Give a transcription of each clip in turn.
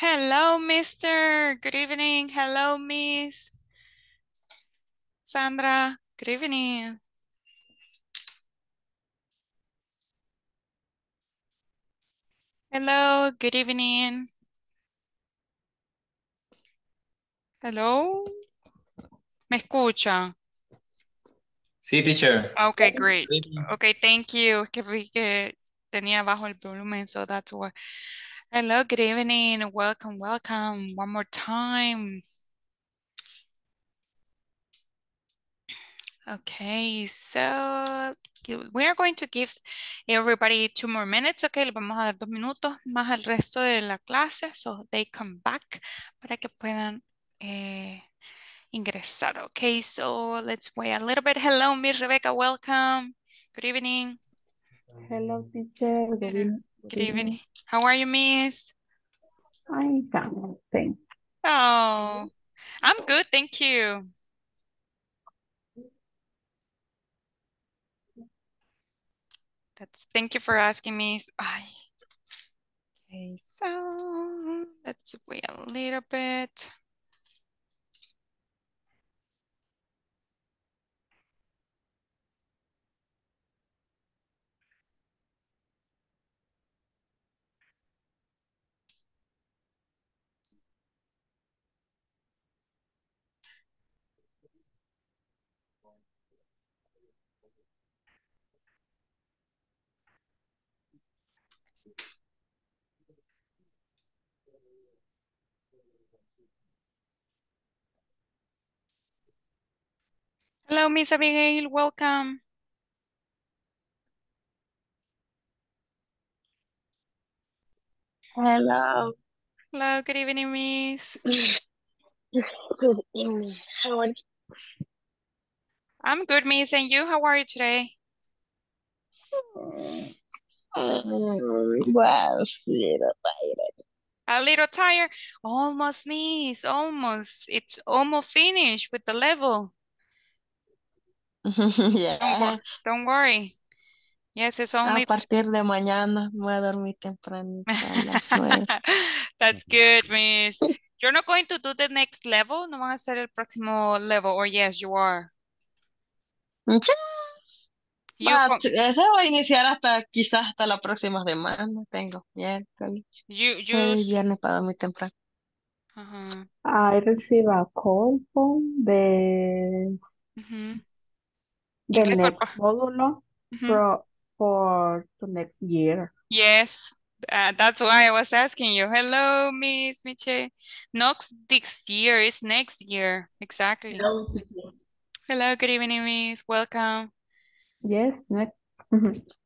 Hello, mister. Good evening. Hello, miss. Sandra, good evening. Hello, good evening. Hello. ¿Me escucha? Sí, teacher. Okay, great. Okay, thank you. Que vi que tenía bajo el volumen, so that's why. Hello, good evening. Welcome, welcome. One more time. Okay, so we are going to give everybody two more minutes. Okay, le vamos a dar dos minutos más al resto de la clase, so they come back para que puedan eh, ingresar. Okay, so let's wait a little bit. Hello, Miss Rebecca, welcome. Good evening. Hello, teacher. Good, evening. Good evening. How are you, Miss? I'm fine, thanks. Oh, I'm good, thank you. That's thank you for asking me. Ay. Okay, so let's wait a little bit. Hello, Miss Abigail, welcome. Hello. Hello, good evening, Miss. Good evening. How are you? I'm good, Miss, and you? How are you today? Um, well, little tired. A little tired? Almost, Miss, almost. It's almost finished with the level. Don't, wor- don't worry. Yes, it's A only partir de mañana me voy a dormir temprano a. That's good, Miss. You're not going to do the next level? ¿No van a hacer el próximo level? Or yes, you are. Ya, You, com- ese va a iniciar hasta quizás hasta la próxima semana. Tengo miércoles, you, you, s- viernes para dormir temprano. Ajá, I received a call from the. The next corpo- módulo ujú. for, for the next year. Yes, uh, that's why I was asking you. Hello, Miss Miche. Not this year, it's next year. Exactly. Hello, Hello good evening, Miss. Welcome. Yes, next.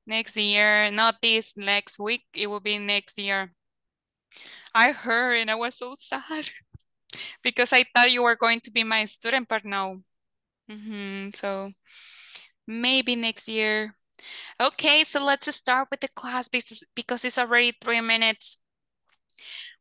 Next year, not this next week, it will be next year. I heard and I was so sad because I thought you were going to be my student, but no. Mhm, So maybe next year. Okay, so let's start with the class because, it's already three minutes.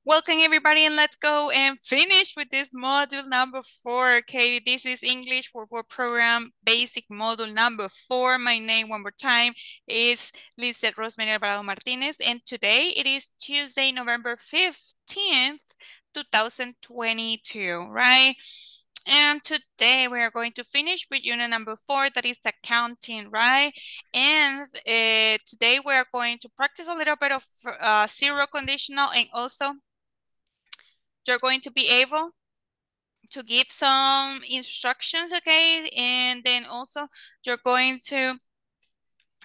Welcome everybody and let's go and finish with this module number four. Okay, this is English for Work Program Basic Module number four. My name one more time is Lizette Rosemary Alvarado Martinez and today it is Tuesday, November 15th, 2022, right? And today we are going to finish with unit number four, that is the counting, right? And uh, today we are going to practice a little bit of uh, zero conditional and also you're going to be able to give some instructions, okay? And then also you're going to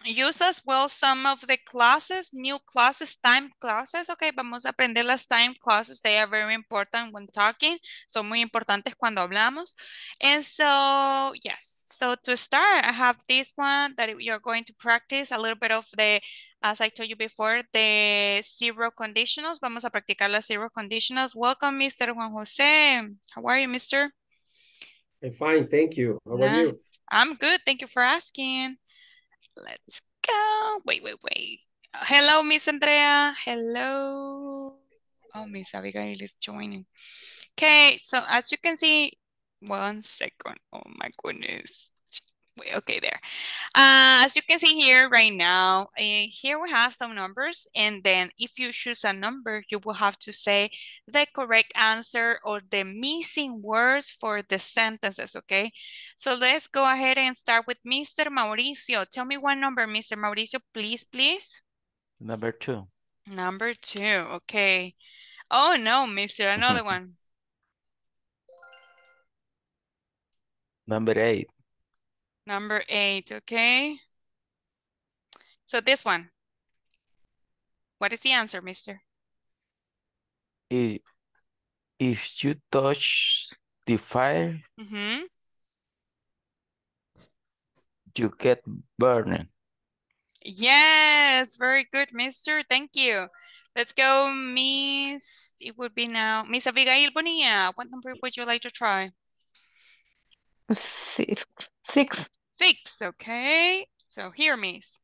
use as well some of the classes, new clauses, time clauses, okay? Vamos a aprender las time clauses. They are very important when talking. Son muy importantes cuando hablamos. And so, yes. So to start, I have this one that you're going to practice a little bit of the, as I told you before, the zero conditionals. Vamos a practicar las zero conditionals. Welcome, Mr. Juan Jose. How are you, Mr.? I'm fine, thank you. How are you? I'm good. Thank you for asking. Let's go. Wait, wait, wait. Hello, Miss Andrea. Hello. Oh, Miss Abigail is joining. Okay, so as you can see, one second. Oh my goodness. Wait, okay, there. Uh, as you can see here right now, uh, here we have some numbers, and then if you choose a number, you will have to say the correct answer or the missing words for the sentences, okay? So let's go ahead and start with Mr. Mauricio. Tell me one number, Mr. Mauricio, please, please. Number two. Number two, okay. Oh no, Mr. Another one. Number eight. Number eight, okay. So this one. What is the answer, mister? If, if you touch the fire, Mm-hmm. you get burned. Yes, very good, mister. Thank you. Let's go, Miss. It would be now Miss Abigail Bonilla. What number would you like to try? Six. Six. Six, okay. So here, Miss.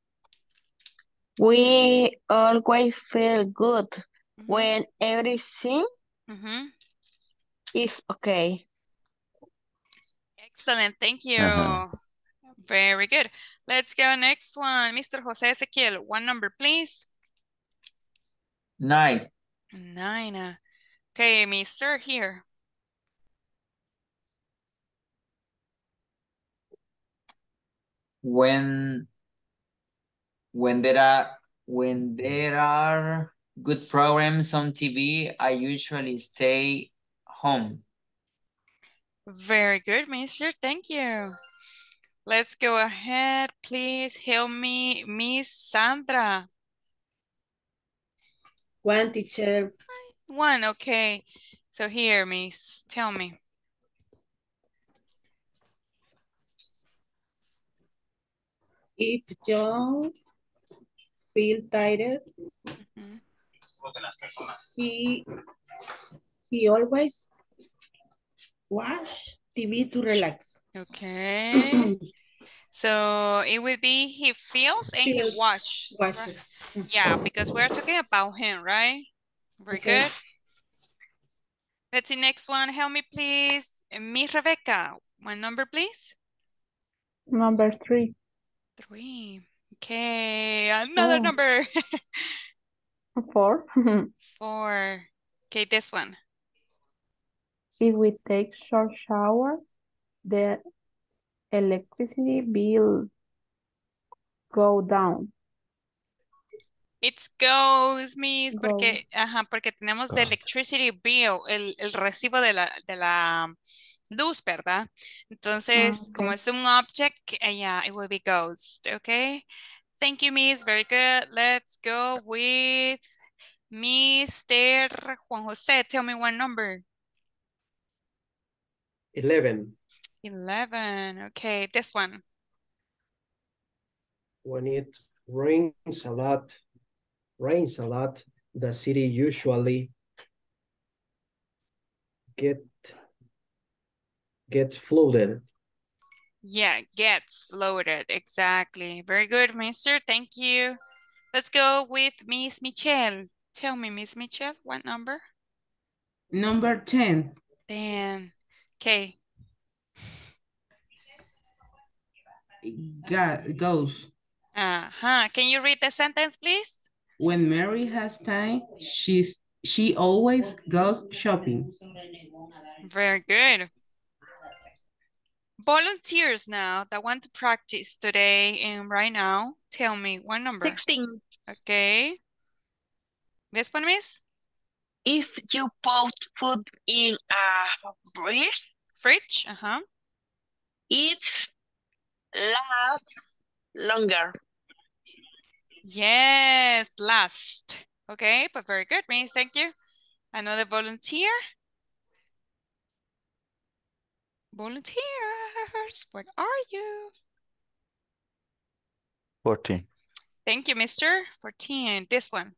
We always feel good Mhm, when everything mhm. is okay. Excellent, thank you. Uh-huh. Very good. Let's go next one. Mr. Jose Ezequiel, one number, please. Nine. Nine. uh, Okay, Mister, here. When when there are when there are good programs on TV, I usually stay home. Very good, Mister. Thank you. Let's go ahead. Please help me, Miss Sandra. One teacher, One, okay. So here, Miss, tell me. If John feel tired, Mhm. he he always watch TV to relax. Okay. So it would be he feels and he watch. watches. right? Yeah, because we're talking about him, right? Very Okay. good. Let's see next one. Help me, please. Miss Rebecca, one number, please. Number three. Three. Okay, another Oh. number. Four. Four. Okay, this one. If we take short showers, the electricity bill go down. It goes, Miss, porque, Goes. ajá, porque tenemos the electricity bill, el, el recibo de la, de la luz, ¿verdad? Entonces, como ok. es un object, eh, yeah, it will be ghost, okay? Thank you, Miss, very good. Let's go with Mr. Juan Jose. Tell me one number. Eleven. 11, okay, this one. When it rains a lot, rains a lot, the city usually get gets floated. Yeah, gets floated, exactly. Very good, mister, thank you. Let's go with Miss Michelle. Tell me, Miss Michelle, what number? Number 10. 10. Okay, Go, goes. uh-huh. Can you read the sentence, please? When Mary has time, she's she always goes shopping. Very good. Volunteers now that want to practice today and right now, tell me one number. 16. Okay. This one, Miss? If you put food in a fridge, Fridge, uh-huh. it lasts longer. Yes, last. Okay, but very good, Miss. Thank you. Another volunteer. Volunteers, what are you? 14. Thank you, Mister. 14. This one.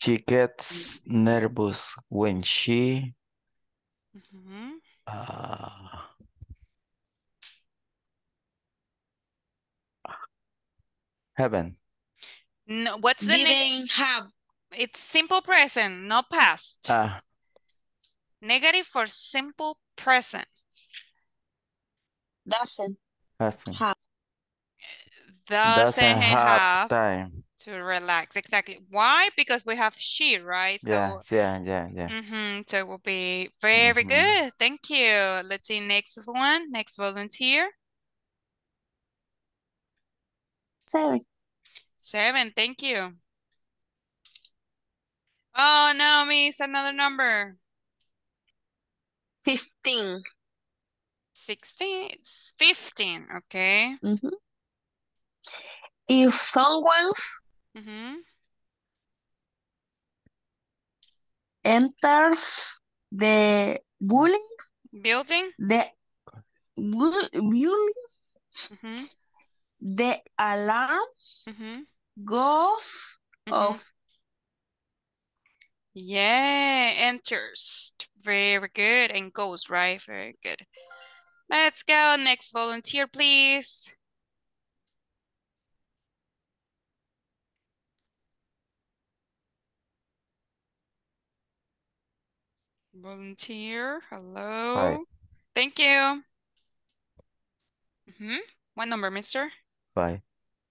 She gets nervous when she Mhm. uh, heaven. No, what's the neg Didn't have It's simple present, not past. Ah, Negative for simple present. Doesn't Hasn't. have. Doesn't have have time. to relax. Exactly. Why? Because we have she, right? Yeah, So, yeah, yeah, yeah. mhm, so it will be very Mhm. good. Thank you. Let's see next one. Next volunteer. Seven. Seven. Thank you. Oh, no, miss, another number. Fifteen. 16, it's 15, okay. Mhm. If someone Mm-hmm. enters the building, Building. the bu- building, Mm-hmm. the alarm Mm-hmm. goes Mm-hmm. off. Yeah, enters. Very good. And goes, right? Very good. Let's go. Next volunteer, please. Volunteer, hello. Thank you. Mm-hmm. What number, mister? Five.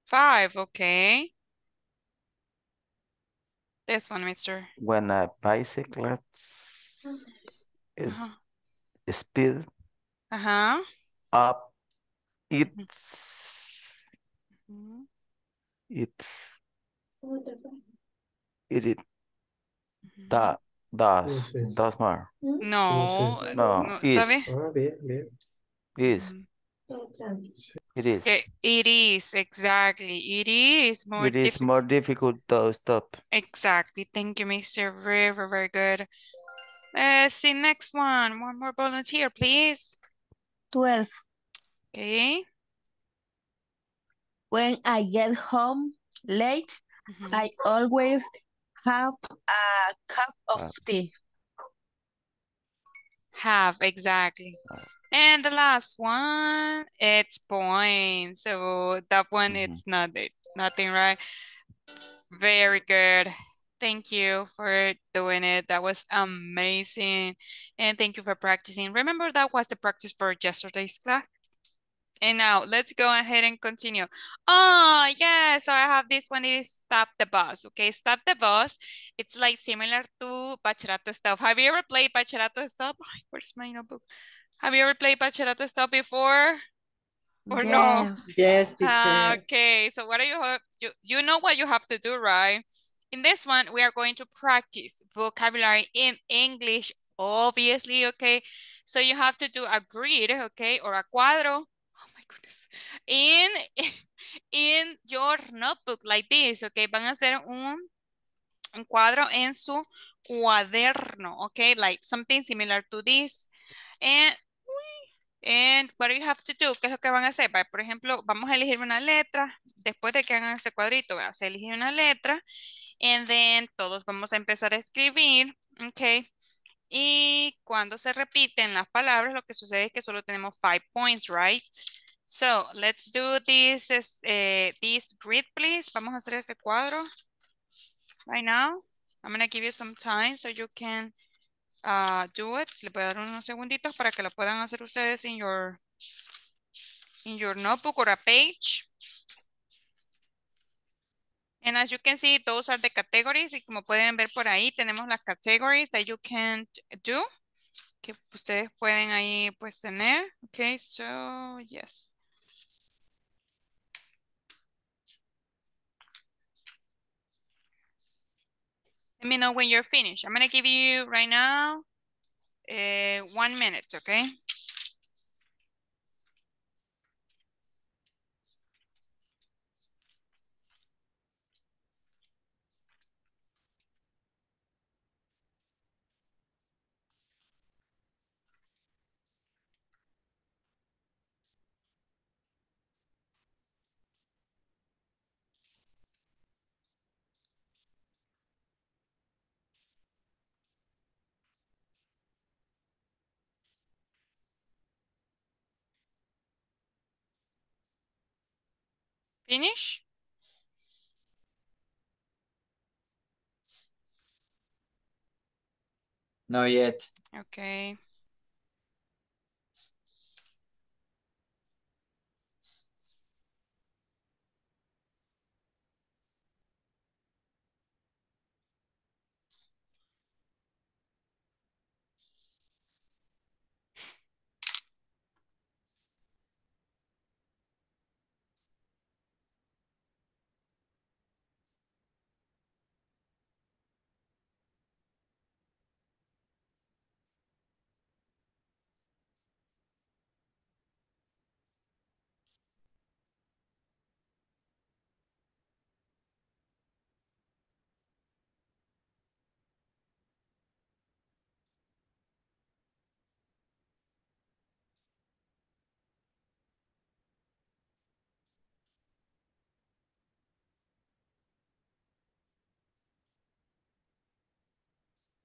Five, okay. This one, mister. When a bicycle is Uh-huh. speed Uh-huh. up, it's Mhm. it's it it da, does Sí. does more No, No, no, is. ¿sabe? Ah, bien, bien. is Mhm. it is Okay, It is, exactly. It is more it is more difficult to stop. Exactly. Thank you, Mr. Very, very, very good. Let's see next one. One more volunteer, please. Twelve. Okay. When I get home late, Mhm. I always have a cup of Uh, tea. Have, exactly. Uh. And the last one, it's point. So that one, Mhm. it's not it, nothing, right? Very good. Thank you for doing it. That was amazing. And thank you for practicing. Remember that was the practice for yesterday's class? And now let's go ahead and continue. Oh, yeah. So I have this one is Stop the Bus. Okay, Stop the Bus. It's like similar to Bachillerato Stop. Have you ever played Bachillerato Stop? Where's my notebook? Have you ever played Bachillerato Stop before? Or no? Yes. Teacher. Ah, okay, so what do you have? You, you know what you have to do, right? In this one, we are going to practice vocabulary in English, obviously, okay? So you have to do a grid, okay, or a cuadro. Oh my goodness. In, in your notebook like this, okay? Van a hacer un, un cuadro en su cuaderno, okay? Like something similar to this. And And what do you have to do? ¿Qué es lo que van a hacer? Por ejemplo, vamos a elegir una letra. Después de que hagan ese cuadrito, va, se elige una letra. And then todos vamos a empezar a escribir. Ok. Y cuando se repiten las palabras, lo que sucede es que solo tenemos five points, right? So, let's do this, is, eh, this grid, please. Vamos a hacer ese cuadro right now. I'm going to give you some time so you can uh, do it. Le voy a dar unos segunditos para que lo puedan hacer ustedes in your, in your notebook or a page. And as you can see, those are the categories. Y como pueden ver por ahí, tenemos las categories that you can do. Que ustedes pueden ahí pues tener. Okay, so yes. Let me know when you're finished. I'm going to give you right now uh, one minute, okay? Finish? Not yet. Okay.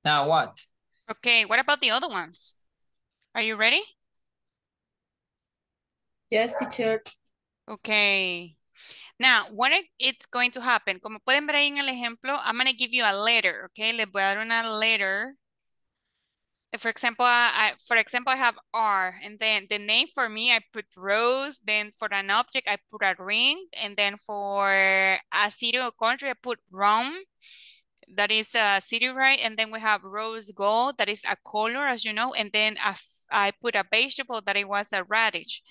Now what? Okay, what about the other ones? Are you ready? Yes, teacher. Okay. Now, what it's going to happen, como pueden ver ahí en el ejemplo, I'm going to give you a letter, okay? Les voy a dar una letter. For example, I, I- for example, I have R, and then the name for me, I put rose. Then for an object, I put a ring, and then for a city or country, I put Rome. That is a city, right? And then we have rose gold, that is a color, as you know, and then a I put a vegetable that it was a radish.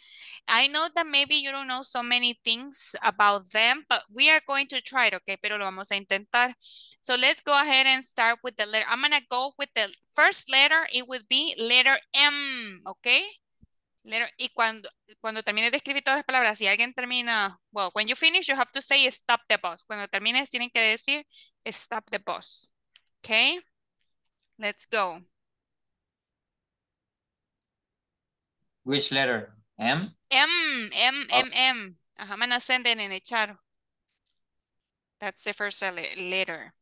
I know that maybe you don't know so many things about them, but we are going to try it, okay? Pero lo vamos a intentar. So let's go ahead and start with the letter. I'm gonna go with the first letter. It would be letter M, okay? Letter, y cuando, cuando termines de escribir todas las palabras, si alguien termina, well, when you finish, you have to say stop the bus. Cuando termines, tienen que decir stop the bus. Okay? Let's go. Which letter? M? M, M, Oh. M, M. Ajá, I'm gonna send it in a chat. That's the first le- letter.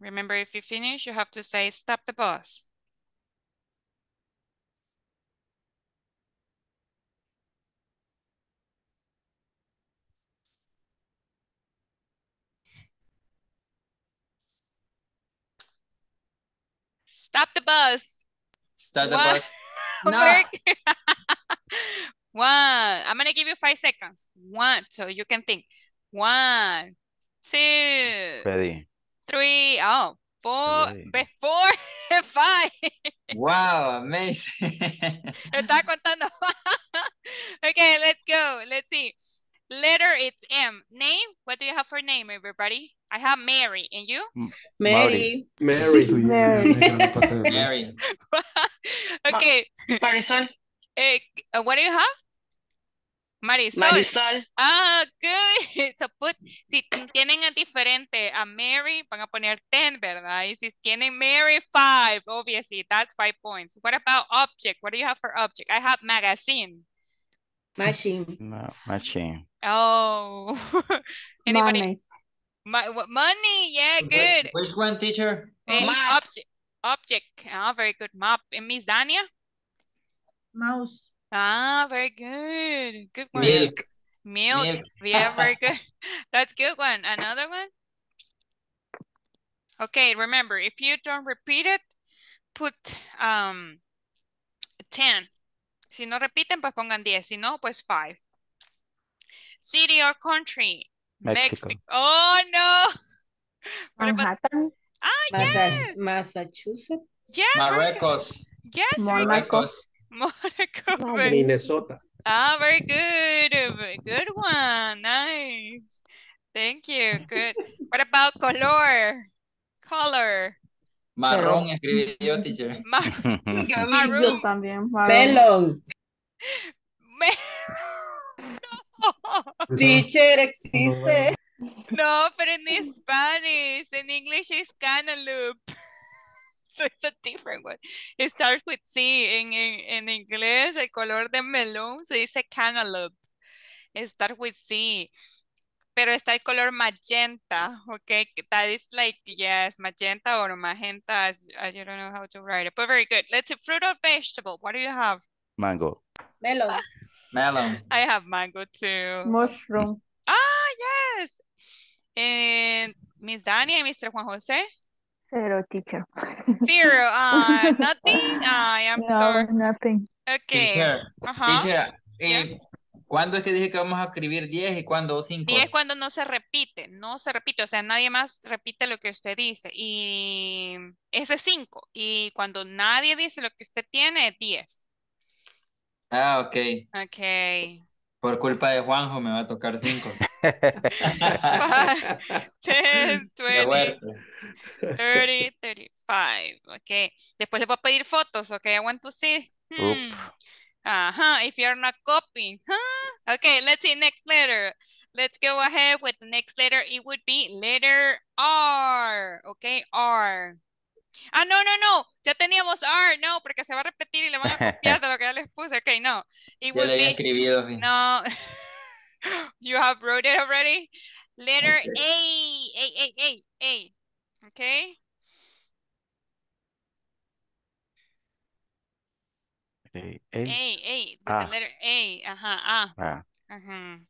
Remember, if you finish, you have to say stop the bus. Stop the bus. Start the One. bus. Very good. One. I'm gonna give you five seconds. One, so you can think. One, two, Ready. Three, oh, four, Ready. four, five. Wow, amazing. Está contando. okay, let's go. Let's see. Letter, it's M. Name, what do you have for name, everybody? I have Mary, and you? Mary. Mary. Mary. Mary. okay, Marisol. eh, uh, what do you have? Marisol. Marisol. Ah, good. So put, si tienen a diferente a Mary, van a poner 10, ¿verdad? Y si tienen Mary, 5, obviously, that's 5 points. What about object? What do you have for object? I have magazine. Machine. No, machine. Oh, anybody? Money. Mo- what- money, yeah, good. Which one, teacher? Eh, Map. object, object. Ah, very good. Map. And Miss Dania? Mouse. Ah, very good. Good one. Milk. Milk. Milk. Yeah, very good. That's good one. Another one? Okay, remember, if you don't repeat it, put um 10. Si no repiten, pues pongan 10. Si no, pues 5. City or country? Mexico. Oh, no. What about, Manhattan. ah, yes. Massachusetts. Yes, very. Marruecos. Yes, very good. Monaco. Marruecos. Monaco. very- Minnesota. Ah, very good. Very Good one. Nice. Thank you. Good. What about color? Color. Marrón escribí yo, teacher. Ma Yo maroon. también. Pelos. No. Teacher existe. No, pero en Spanish. In English is cantaloupe. So it's a different one. It starts with C. En, en, en inglés, el color de melón se dice cantaloupe. It starts with C. Pero está el color magenta, okay? That is like, yes, magenta or magenta, as, as don't know how to write it. But very good. Let's see, fruit or vegetable. What do you have? Mango. Melon. Melon. I have mango too. Mushroom. Ah, yes. And Miss Dani and Mr. Juan Jose? Zero teacher. Zero. Ah, nothing? I am no, sorry. nothing. Okay. Teacher. Ajá. Teacher. Eh, ¿Cuándo es que dije que vamos a escribir 10 y cuándo 5? 10 es cuando no se repite, no se repite, o sea, nadie más repite lo que usted dice. Y ese es 5. Y cuando nadie dice lo que usted tiene, es 10. Ah, ok. Ok. Por culpa de Juanjo me va a tocar 5. 10, Qué 20, fuerte. 30, 35. Ok. Después le voy a pedir fotos, ok. I want to see. Oop. Hmm. Uh-huh, if you're not copying. Huh? Okay, let's see next letter. Let's go ahead with the next letter. It would be letter R. Okay, R. Ah, no, no, no. Ya teníamos R. No, porque se va a repetir y le van a copiar de lo que ya les puse. Ok, no. It Yo would le había be- escribido. No. you have wrote it already? Letter Okay. A. A, A, A, A. Okay. Okay, A, A. A. Ah. the letter A. Ajá, ah. Ah, Ajá.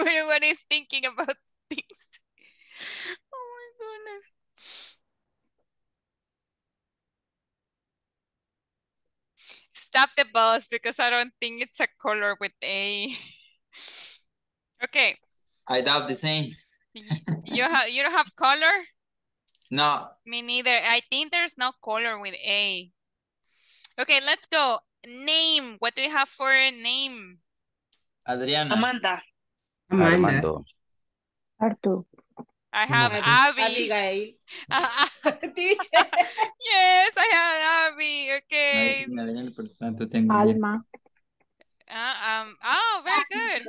Everyone is thinking about things. Oh my goodness. Stop the bus because I don't think it's a color with A. Okay, I doubt the same. you have you don't have color? No, Me neither. I think there's no color with A. Okay, let's go. Name. What do we have for a name? Adriana. Amanda. Amanda. Armando. Arthur. I have Abby- Abby. Abigail. Ah, ah, Teacher. yes, I have Abby. Okay. Adriana, por tanto, Alma. Uh, um. Oh, very good.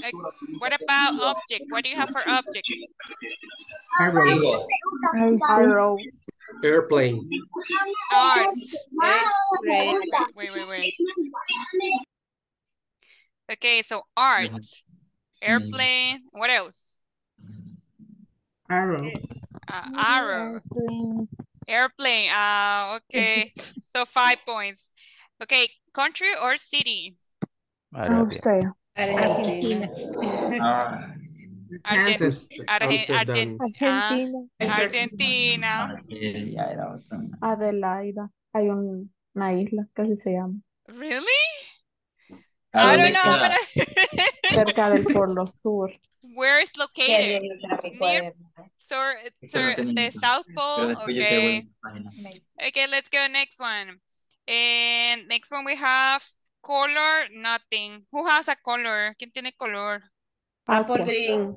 Like, what about object? What do you have for object? Arrow. Arrow. Airplane. Art. Great. Wait, wait, wait. Okay, so art, airplane. What else? Arrow. Uh, arrow, Airplane. airplane. Ah, okay. So five points. Okay, country or city? Arabia. Austria. Argentina. Argen- Amst- Arge- Amsterdam. Argen- Argentina. Argentina. ya era otro. Adelaida. Hay un- una isla que así se llama. Really? ¿A I don't know. queda? but- Cerca del Polo Sur. Where is located? Near, so, Es so the. South Pole. después yo te voy Okay. a la página. Okay, let's go next one. And next one we have color, nothing. Who has a color? ¿Quién tiene color? Apple Aqua. green.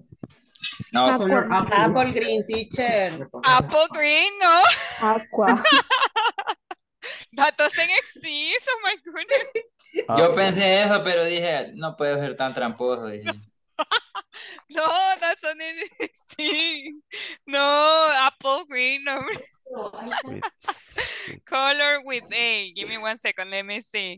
No, Color apple. Apple green, teacher. Apple green, no? Aqua. That doesn't exist. Oh my goodness. Ah, yo pensé eso, pero dije, no puedo ser tan tramposo. dije. No, that's not thing. No, apple green, no. Color with A. Give me one second. Let me see.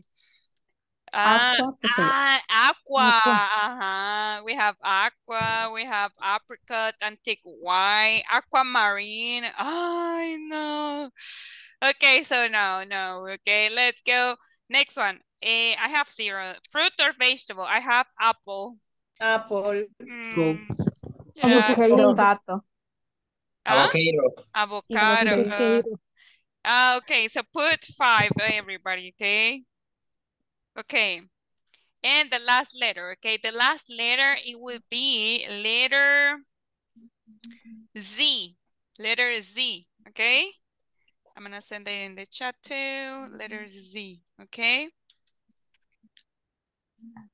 Ah, ah, aqua. Aqua. Uh-huh. We have aqua. We have apricot, antique white, aquamarine. I know. Okay, so no, no. Okay, let's go. Next one. Eh, I have zero. Fruit or vegetable? I have apple. Apple. Go. Mm, yeah. Avocado. Gato. Ah, Avocado. avocado. uh, okay, so put five, uh, everybody, okay? Okay. And the last letter, okay? The last letter, it will be letter Z. Letter Z, okay? I'm gonna send it in the chat too, letter mm-hmm. Z, okay?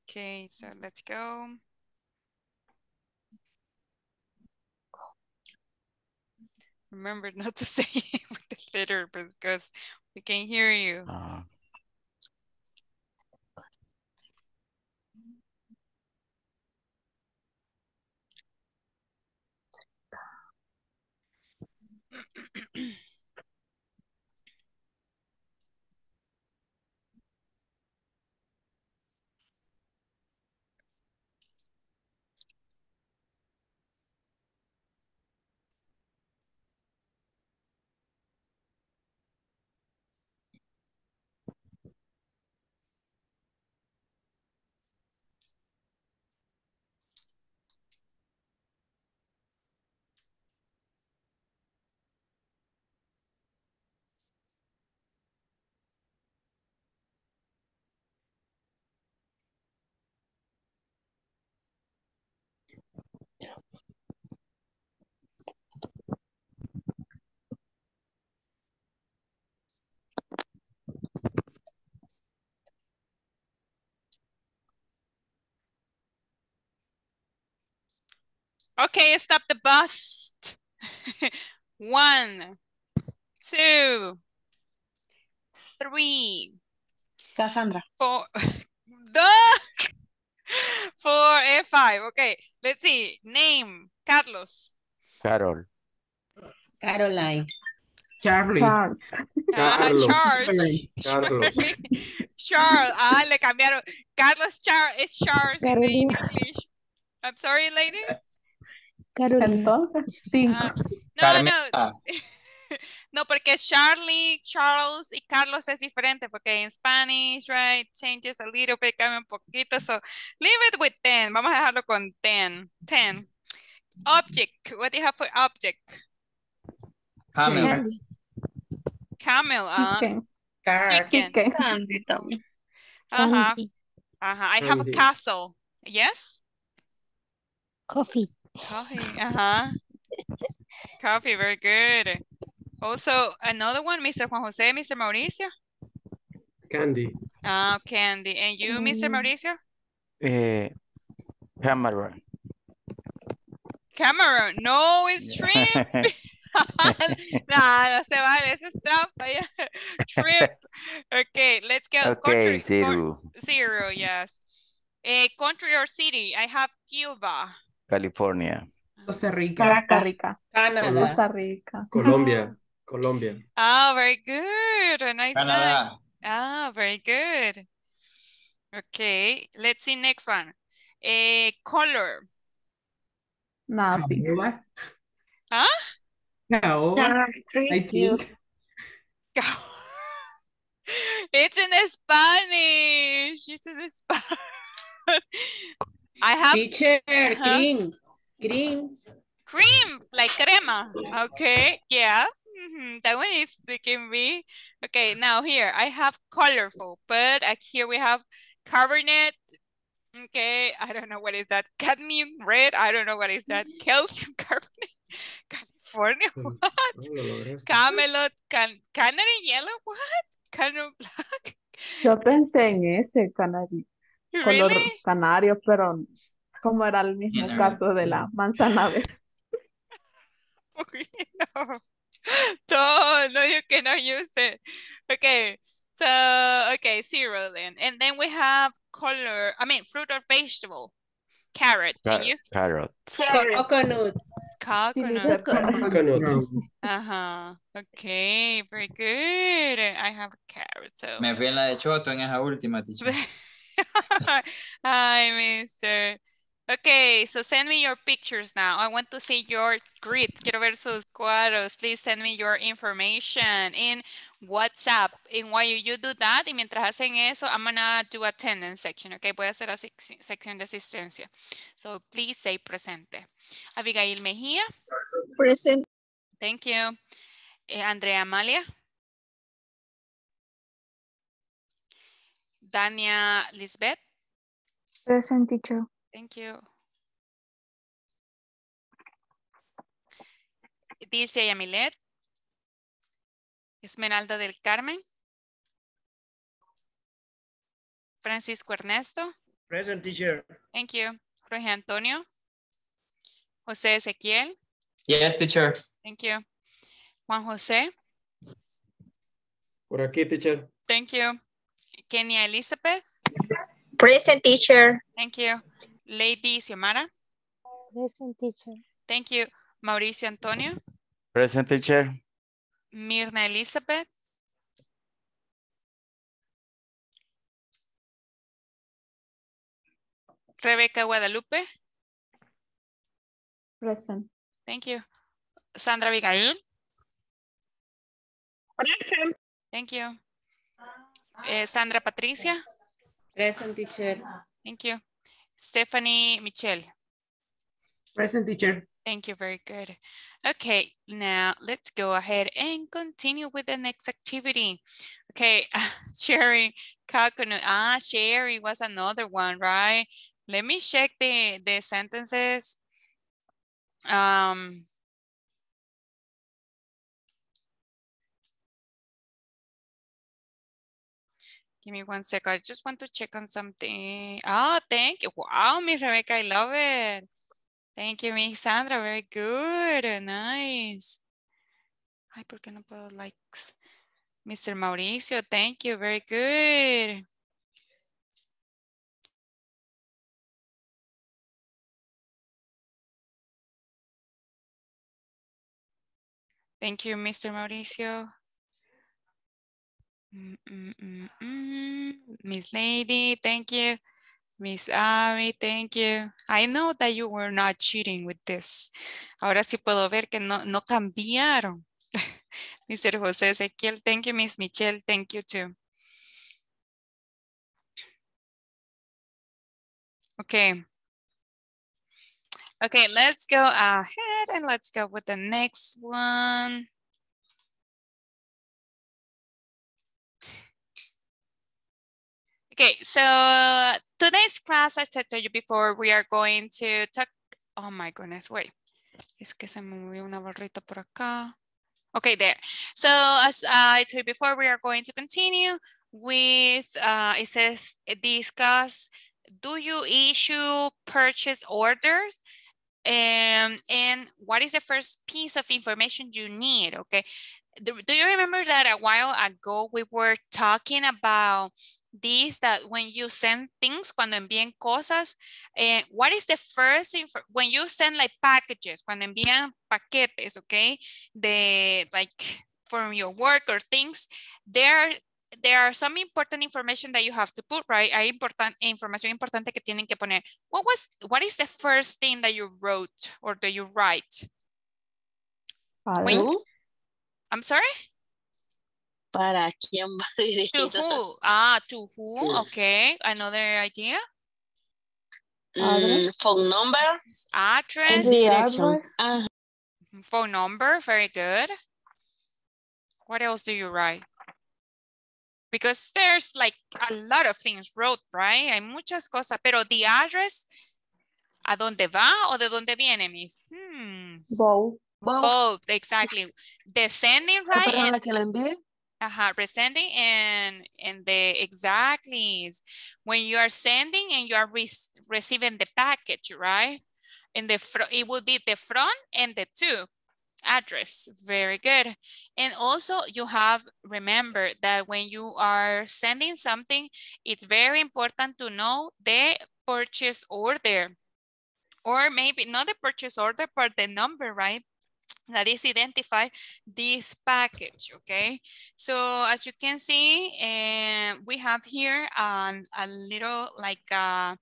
Okay, so let's go. Remember not to say with the letter because we can hear you. Uh. Okay, stop the bus. One, two, three, Cassandra. four, duh! four, and five. Okay, let's see. Name, Carlos. Carol. Caroline. Charlie. Charles. Ah, Carlos. Charles. Carlos. Charles. Ah, le cambiaron. Carlos Charles es Charles in the English. I'm sorry, lady. Carolina. Entonces, cinco. Ah, no, no. No, porque Charlie, Charles y Carlos es diferente porque en Spanish, right, changes a little bit, cambia un poquito. So, leave it with 10. Vamos a dejarlo con 10. 10. Object. What do you have for object? Camel. Candy. Camel. Uh, Chicken. Car. chicken. Chicken. Candy también. I have a castle. Yes? Coffee. Coffee. Uh-huh. Coffee. Very good. Also, another one, Mr. Juan Jose, Mr. Mauricio. Candy. Ah, candy. And you, Mr. Mm. Mauricio? Eh, Cameron. Cameron. No, it's shrimp. no, no se vale. Eso es trampa. ya. Shrimp. Okay, let's go. Okay, country, zero. zero, yes. A country or city. I have Cuba. California. Costa Rica. Costa Rica. Canadá. Costa Rica. Colombia. Colombia. Oh, very good. Nice, nice. Canadá. Ah, very good. Okay, let's see next one. A color. Nothing. Huh? Caoba, I think. It's in Spanish. It's in Spanish. I have Teacher, Uh-huh. green. Green. cream, like crema. Okay, yeah. mhm, That one is the can be. Okay, now here I have colorful, but uh, here we have cabernet. Okay, I don't know what is that. Cadmium red. I don't know what is that. Calcium carbonate. California. Mm. What? No lo lograste. Camelot. Can canary yellow. What? Canary black. Yo pensé en ese canario, color Really? canario, pero como era el mismo Yeah. caso de la manzana verde. no. No, no, you cannot use it. Okay, so, okay, zero then. And then we have color, I mean, fruit or vegetable. Carrot, Ca- and you? Carrots. Coconut. Coconut. Coconut. Uh-huh. Okay, very good. I have a carrot, so. Me fui en la de Choto en esa última, teacher. Hi, mister. Okay, so send me your pictures now. I want to see your grids. Quiero ver sus cuadros. Please send me your information in WhatsApp. And while you do that, y mientras hacen eso, I'm gonna do attendance section, okay? Voy a hacer la sec- sección de asistencia. So please say presente. Abigail Mejía, Present. thank you. Eh, Andrea Amalia. Dania Lisbeth. Present teacher. Thank you. Dice Yamilet. Esmeralda del Carmen. Francisco Ernesto. Present teacher. Thank you. Jorge Antonio. José Ezequiel. Yes, teacher. Thank you. Juan José. Por aquí, teacher. Thank you. Kenia Elizabeth. Present teacher. Thank you. Lady Xiomara. Present teacher. Thank you. Mauricio Antonio. Present teacher. Mirna Elizabeth. Rebeca Guadalupe. Present. Thank you. Sandra Abigail. Present. Thank you. Eh, Sandra Patricia. Present teacher. Thank you. Stephanie Michelle. Present teacher. Thank you. Very good. Okay, now let's go ahead and continue with the next activity. Okay, Sherry, coconut. Ah, Sherry was another one, right? Let me check the, the sentences. Um, give me one second. I just want to check on something. Oh, thank you. Wow, Miss Rebecca, I love it. Thank you, Miss Sandra. Very good. Nice. Ay, ¿por qué no puedo likes? Mr. Mauricio, thank you. Very good. Thank you, Mr. Mauricio. Mm, mm, mm, mm. Miss Lady, thank you. Miss Abby, thank you. I know that you were not cheating with this. Ahora sí puedo ver que no, no cambiaron. Mr. José Ezequiel, thank you. Miss Michelle, thank you too. Okay. Okay, let's go ahead and let's go with the next one. Okay, so today's class, as I told you before, we are going to talk, oh my goodness, wait. Es que se movió una barrita por acá. Okay, there. So as I told you before, we are going to continue with, uh, it says, discuss, do you issue purchase orders? Um, and what is the first piece of information you need, okay? Do, you remember that a while ago we were talking about this, that when you send things, cuando envíen cosas, eh, what is the first, when you send like packages, cuando envían paquetes, okay? De like from your work or things, there there are some important information that you have to put, right? Hay important, información importante que tienen que poner. What was, what is the first thing that you wrote or that you write? When- ¿Tú? I'm sorry? ¿Para quién va To who? Ah, to who? Sí. Okay, another idea. Mm, phone number Address, and the direction. address? Ah, phone number, very good. What else do you write? Because there's like a lot of things wrote, right? Hay muchas cosas, pero the address, ¿a dónde va o de dónde viene, Miss? Hmm, Both. Both. both, exactly. The sending, La right? And que la envié. Ajá, resending and and the exactly is when you are sending and you are re receiving the package, right? In the front, it will be the front and the two address. Very good. And also you have remember that when you are sending something, it's very important to know the purchase order or maybe not the purchase order, but the number, right? That is identify this package, okay? So as you can see, uh, we have here um, a little like a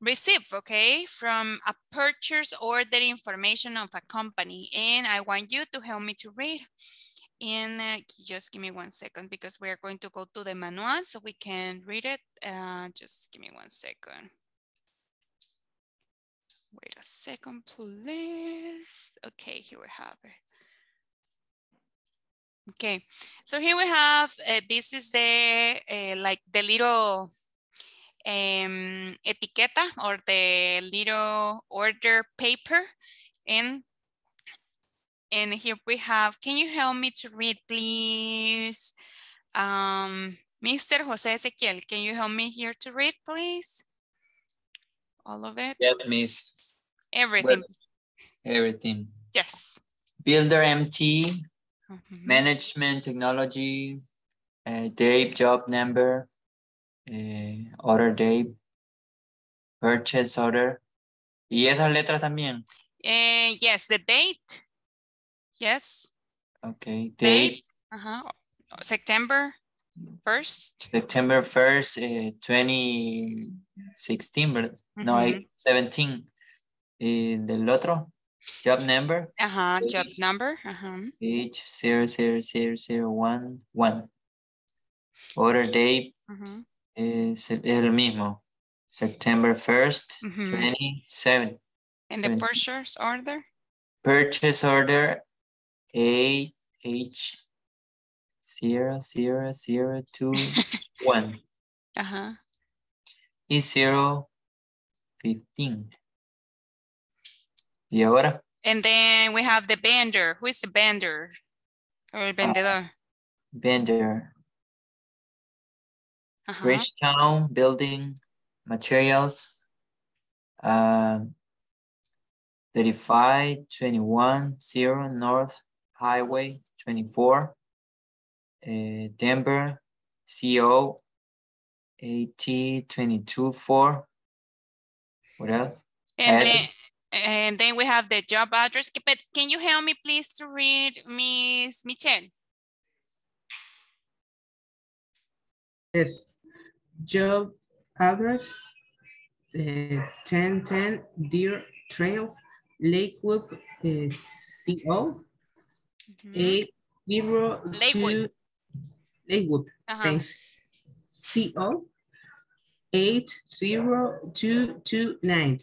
receipt, okay, from a purchase order information of a company. And I want you to help me to read. And uh, just give me one second because we are going to go to the manual so we can read it. Uh, just give me one second. Wait a second, please. Okay, here we have it. Okay, so here we have, uh, this is the, uh, like the little um, etiqueta or the little order paper. And, and here we have, can you help me to read, please? Um, Mr. Jose Ezequiel, can you help me here to read, please? All of it, Yes, miss. Everything, Everything. yes. Builder MT, Mhm. management technology, uh, date, job number, uh, order date, purchase order. Y esas letras también. Eh, yes, the date. Yes, Okay, date. date, Uh-huh. September 1st. September 1st, uh, 2016, but no, Mhm. I- 17. Y del otro, job number, Uh-huh, job number. Uh-huh. H zero zero zero zero one one. Order date Uh-huh. es el mismo. September 1st, Mhm. 27. And the purchase order. Purchase order A H zero zero zero two one Uh-huh. y zero fifteen. Y ahora, And then we have the vendor. Who is the vendor? Or el vendedor. vendor, Uh-huh. Bridgetown Building Materials, uh, 35, 21, 0, North Highway 24, uh, Denver, CO, AT 22, 4. What else? And and then we have the job address. But can you help me please to read Miss Michelle? Yes. Job address, uh, 1010 Deer Trail, Lakewood, uh, CO, Mhm. eight zero Lakewood. two Lakewood, Uh-huh. thanks. CO, eight zero two two nine.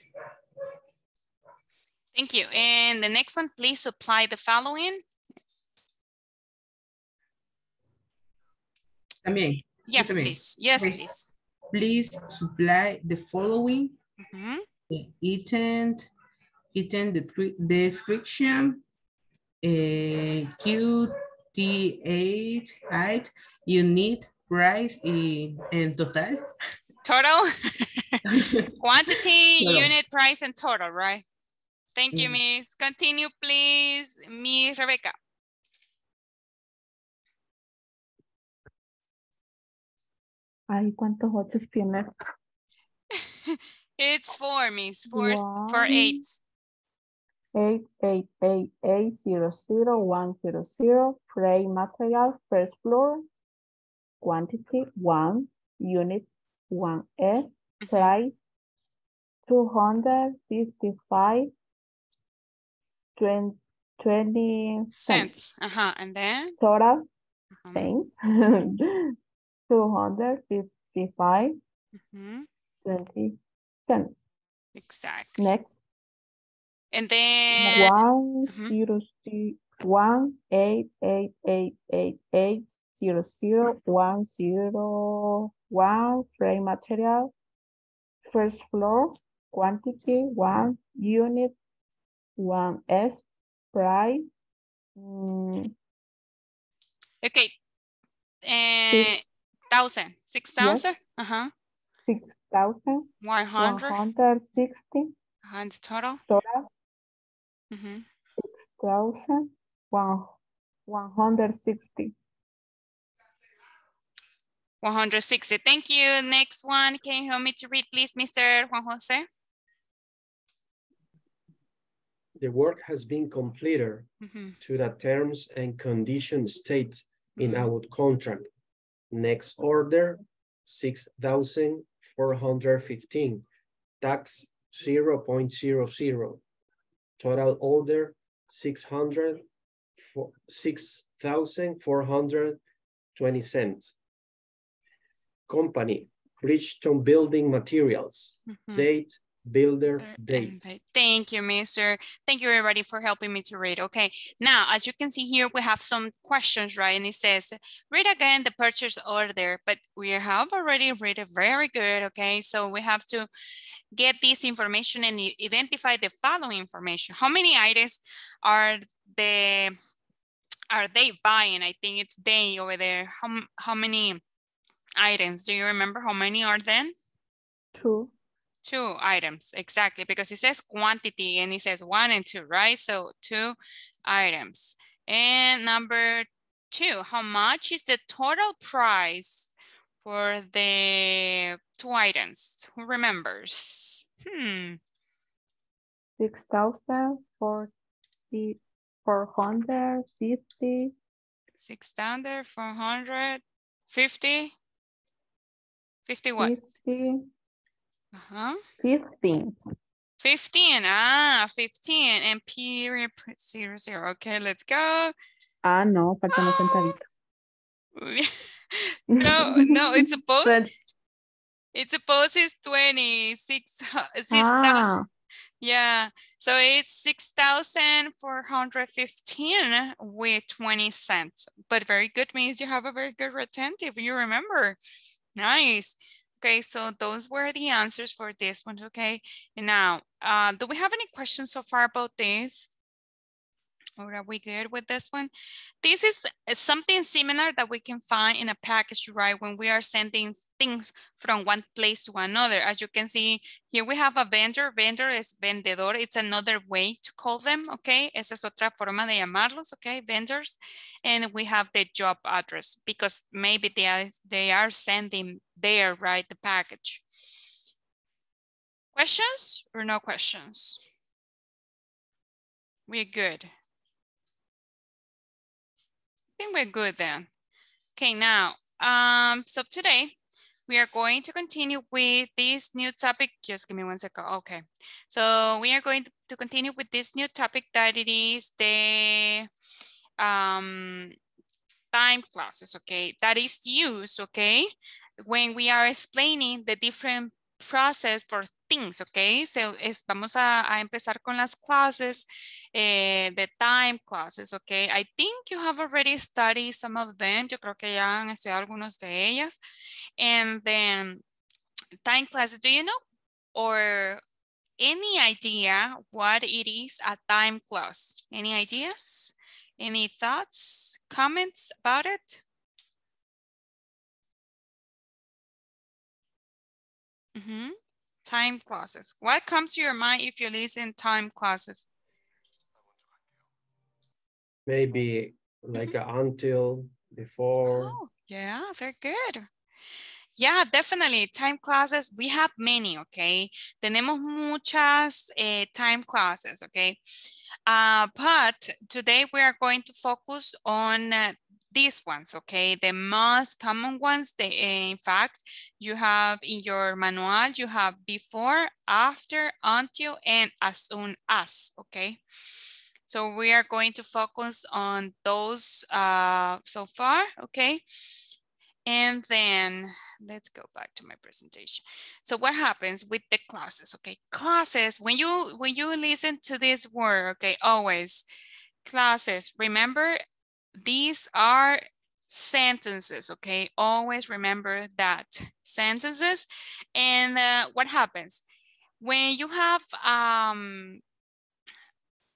Thank you. And the next one, please supply the following. También, Yes, también. please. Yes, Okay. please. please supply the following Mhm. intent, intent the description, uh, QT8 height, unit, price, y, en total. Total, quantity, Total. unit, price, and total, right? Thank you, Mm. Miss. Continue, please. Miss Rebecca. Ay, ¿cuántos ocho tiene? It's four, Miss. Four, four One. eights. Eight, eight, eight, eight, zero, zero, one, zero, zero. Frame material, first floor. Quantity, one. Unit, one S. Price, two hundred fifty-five. Twenty, twenty cents. Cents. Uh-huh. And then? Total, hundred fifty-five, mhm, twenty cents. Exactly. Next, And then, one zero zero one eight eight eight eight eight zero zero one zero one frame material first floor quantity one unit one S price mm, okay. Uh, thousand, six thousand, uh-huh, six thousand one one hundred, hundred sixty and total. total Mhm. thousand one one hundred sixty 160. Thank you. Next one. Can you help me to read, please, Mr. Juan Jose? The work has been completed Mhm. to the terms and conditions stated in Mhm. our contract. Next order, six thousand four hundred fifteen, tax zero point zero zero. Total order, six hundred, six thousand four hundred twenty cents. Company, Bridgestone Building Materials, Mhm. date, builder, Sir, date. Thank you, Mister. Thank you, everybody, for helping me to read. Okay, now, as you can see here, we have some questions, right? And it says, read again the purchase order, but we have already read it very good, okay? So we have to get this information and identify the following information. How many items are the are they buying? I think it's they over there. How, how many items? Do you remember how many are then? two two items, exactly, because it says quantity and it says one and two, right? So two items. And number two, how much is the total price for the two items? Who remembers? Hmm. 6,450. 6,450? what? 50. Uh -huh. 15. 15, ah, 15. And period zero, zero. Okay, let's go. Ah, no, faltan oh. centavitos. no, no, it's supposed, it's supposed it's 26. 6, ah. Yeah, so it's 6,415 with 20 cents. But very good means you have a very good retentive, you remember. Nice. Okay, so those were the answers for this one, okay? And now, uh, do we have any questions so far about this? Or are we good with this one? This is uh, something similar that we can find in a package, right? When we are sending things from one place to another. As you can see, here we have a vendor. Vendor is vendedor. It's another way to call them, okay? Esa es otra forma de llamarlos, okay? Vendors. And we have the job address because maybe they are, they are sending there, right, the package. Questions or no questions? We're good. I think we're good then. Okay, now, um, so today we are going to continue with this new topic. Just give me one second. Okay, so we are going to, continue with this new topic that it is the um, time clauses, okay? That is used, okay? When we are explaining the different process for things, okay? So es, vamos a, a, empezar con las clases, eh, the time clauses, okay? I think you have already studied some of them. Yo creo que ya han estudiado algunos de ellas. And then time clauses, do you know or any idea what it is a time clause? Any ideas? Any thoughts, comments about it? Mm -hmm. Time clauses. What comes to your mind if you listen time clauses? Maybe like mm -hmm. until, before. Oh, yeah, very good. Yeah, definitely. Time clauses, we have many, okay? Tenemos muchas eh, time clauses, okay? Uh, but today we are going to focus on uh, these ones, okay? The most common ones, they, in fact, you have in your manual, you have before, after, until, and as soon as, okay? So we are going to focus on those uh, so far, okay? And then let's go back to my presentation. So what happens with the clauses? Okay, clauses, when you when you listen to this word, okay, always clauses, remember these are sentences, okay? Always remember that sentences. And uh, what happens? When you have um,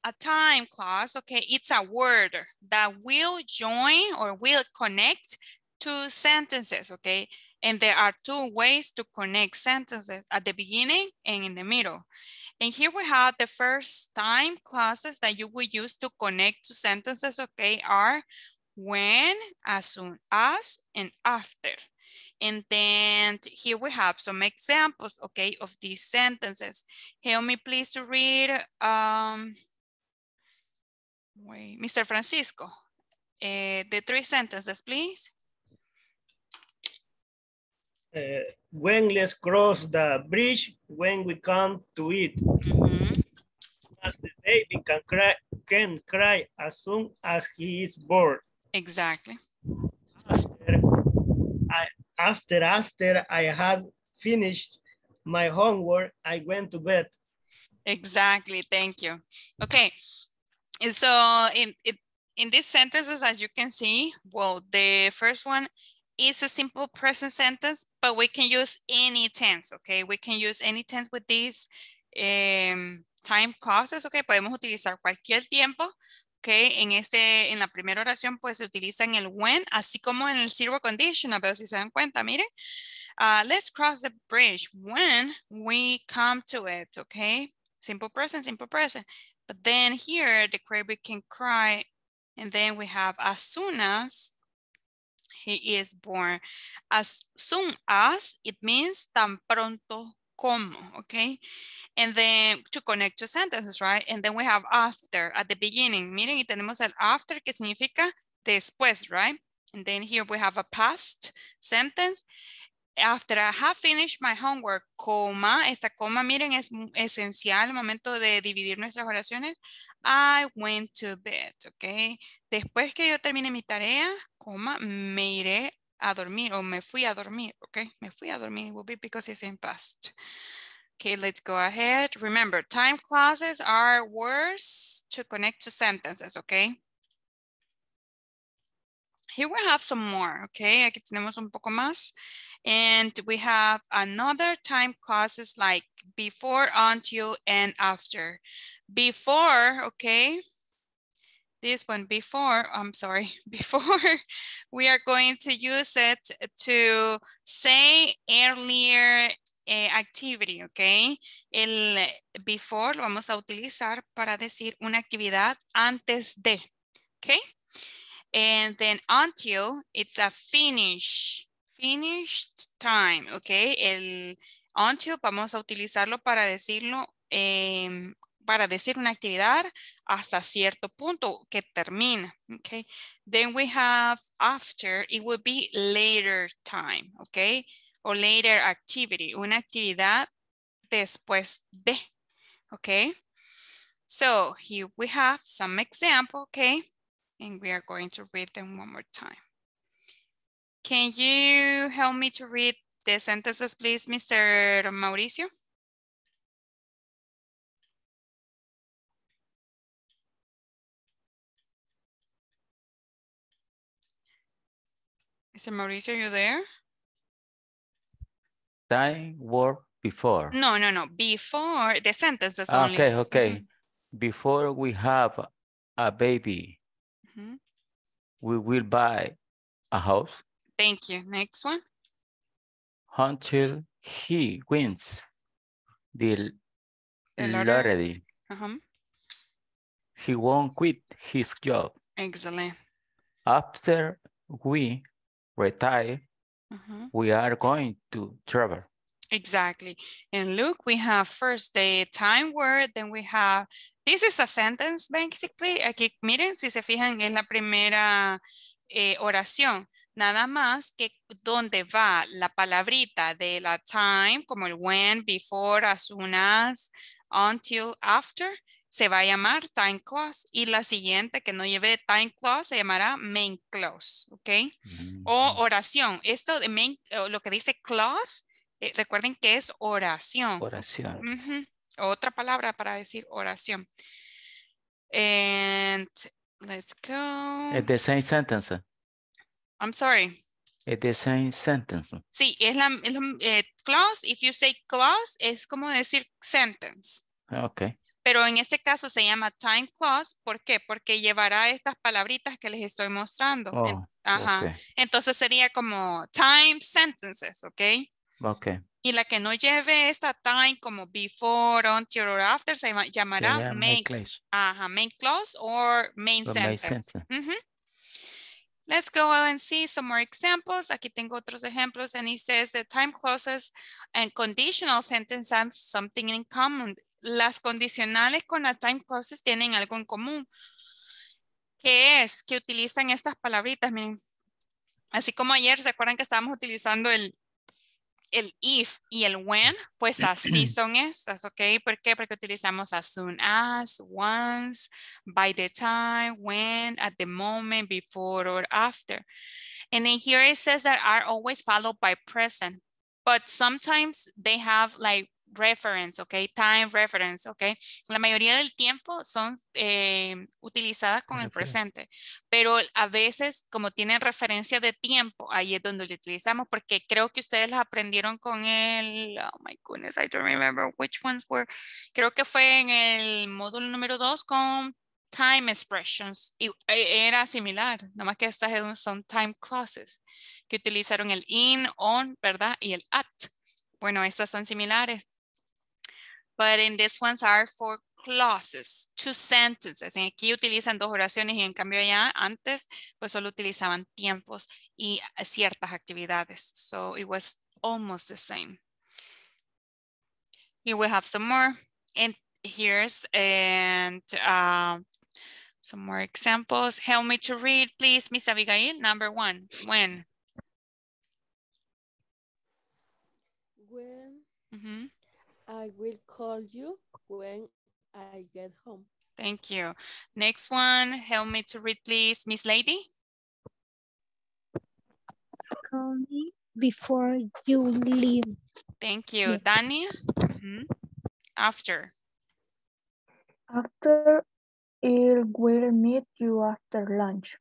a time clause, okay, it's a word that will join or will connect to sentences, okay? And there are two ways to connect sentences at the beginning and in the middle. And here we have the first time clauses that you will use to connect to sentences, okay, are when, as soon as, and after. And then here we have some examples, okay, of these sentences. Help me please to read, um, wait, Mr. Francisco, uh, the three sentences, please. Uh, when let's cross the bridge, when we come to it. Mm -hmm. As the baby can cry, can cry as soon as he is born. Exactly. After I, after, after I had finished my homework, I went to bed. Exactly, thank you. Okay, so in, in, in these sentences, as you can see, well, the first one is a simple present sentence, but we can use any tense, okay? We can use any tense with these um, time clauses, okay? Podemos utilizar cualquier tiempo, okay? En, este, en la primera oración, pues se utiliza en el when, así como en el zero conditional, pero si se dan cuenta, miren. Uh, let's cross the bridge when we come to it, okay? Simple present, simple present. But then here, the baby can cry, and then we have as soon as, he is born. As soon as, it means tan pronto como, okay? And then to connect to sentences, right? And then we have after at the beginning. Miren, y tenemos el after que significa después, right? And then here we have a past sentence. After I have finished my homework, coma, esta coma, miren, es esencial al momento de dividir nuestras oraciones. I went to bed, ¿ok? Después que yo termine mi tarea, coma, me iré a dormir o me fui a dormir, ¿ok? Me fui a dormir, it will be because it's in past. Okay, let's go ahead. Remember, time clauses are words to connect to sentences, okay? Here we have some more, okay? Aquí tenemos un poco más. And we have another time clauses like before, until, and after. Before, okay? this one before, I'm sorry, before we are going to use it to say earlier eh, activity, ok? El before lo vamos a utilizar para decir una actividad antes de, ok? And then until, it's a finish, finished time, ¿ok? El until vamos a utilizarlo para decirlo, em, para decir una actividad hasta cierto punto que termina, ¿ok? Then we have after, it would be later time, ¿ok? O later activity, una actividad después de, ¿ok? So here we have some example, okay? And we are going to read them one more time. Can you help me to read the sentences, please, Mr. Mauricio? Mr. Mauricio, you there? Time work before. No, no, no. Before the sentences Ah, only. Okay, okay. Mhm, Before we have a baby, mhm. we will buy a house Thank you. Next one. until he wins the The lottery. lottery. Uh-huh. He won't quit his job. Excellent. After we retire, Uh-huh. we are going to travel. Exactly. And look, we have first the time word, then we have, this is a sentence basically. Aquí, miren, si se fijan, es la primera eh, oración. Nada más que donde va la palabrita de la time, como el when, before, as soon as, until, after, se va a llamar time clause. Y la siguiente que no lleve time clause se llamará main clause, ¿ok? O oración. Esto de main, lo que dice clause, eh, recuerden que es oración. Oración. Otra palabra para decir oración. And let's go. It's the same sentence. I'm sorry. It's the same sentence. Sí, es la, es la- eh, clause. If you say clause, es como decir sentence. Okay. Pero en este caso se llama time clause. ¿Por qué? Porque llevará estas palabritas que les estoy mostrando. En- Oh, Ajá. okay. Entonces sería como time sentences, ¿ok? Okay. Y la que no lleve esta time como before, until or after se llama- Se llamará llama main, clause. ajá, main clause or main Or main sentence. sentence. Let's go and see some more examples. Aquí tengo otros ejemplos and it says the time clauses and conditional sentences have something in common. Las condicionales con las time clauses tienen algo en común. que es? Que utilizan estas palabritas. Así como ayer, ¿se acuerdan que estábamos utilizando el, el if y el when? Pues así son estas, ¿ok? ¿Por qué? Porque utilizamos as soon as, once, by the time, when, at the moment, before or after. And then here it says that are always followed by present, but sometimes they have like reference, okay, time reference, okay. La mayoría del tiempo son eh, utilizadas con el presente, pero a veces como tienen referencia de tiempo, ahí es donde lo utilizamos porque creo que ustedes las aprendieron con el, oh my goodness, I don't remember which ones were, creo que fue en el módulo número dos con time expressions y eh, era similar, nomás que estas son time clauses que utilizaron el in, on, ¿verdad? Y el at. Bueno, estas son similares. But in this ones are for clauses, two sentences. En aquí utilizan dos oraciones y en cambio allá antes pues solo utilizaban tiempos y ciertas actividades. So it was almost the same. Here we have some more. And here's and uh, some more examples. Help me to read, please, Miss Abigail. Number one, when? When Mhm. I will call you when I get home. Thank you. Next one, help me to read, please, Miss Lady. Call me before you leave. Thank you. Yeah. Dani? Mhm. After. After it will meet you after lunch.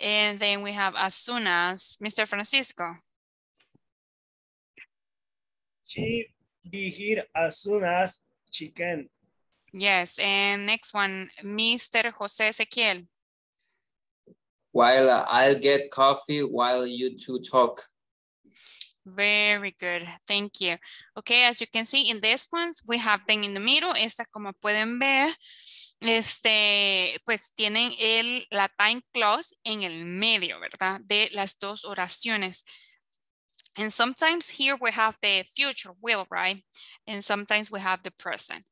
And then we have as soon as Mr. Francisco. She be here as soon as she can. Yes, and next one, Mr. Jose Ezequiel. While I'll get coffee while you two talk. Very good, thank you. Okay, as you can see in this ones, we have them in the middle. Estas como pueden ver, este, pues tienen el, la time clause en el medio, ¿verdad? De las dos oraciones. And sometimes here we have the future will, right? And sometimes we have the present.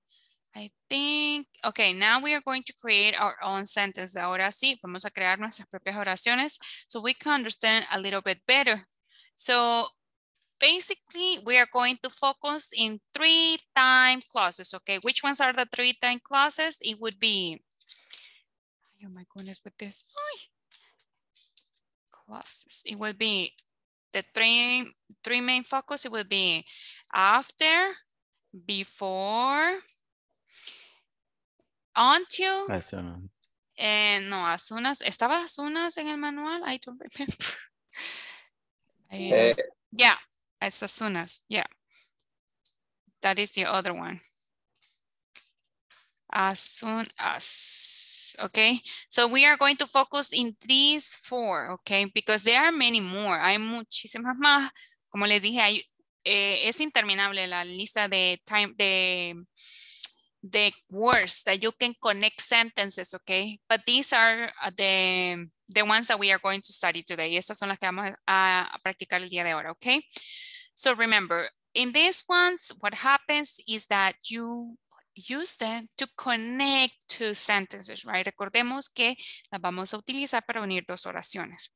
I think, okay, now we are going to create our own sentence. Ahora sí, vamos a crear nuestras propias oraciones so we can understand a little bit better. So basically, we are going to focus in three time clauses, okay? Which ones are the three time clauses? It would be, oh my goodness, with this. Ay. Clauses, it would be the three, three main focus, it would be after, before, until, As soon and no, as soon as, ¿estaba as soon as en el manual? I don't remember. I, Eh, yeah, as soon as, yeah. That is the other one. As soon as, okay? So we are going to focus in these four, okay? Because there are many more. Hay muchísimas más. Como les dije, hay, eh, es interminable la lista de time, de, the words that you can connect sentences, okay? But these are uh, the, the ones that we are going to study today. Estas son las que vamos a, a practicar el día de ahora, okay? So remember, in these ones, what happens is that you use them to connect two sentences, right? Recordemos que las vamos a utilizar para unir dos oraciones.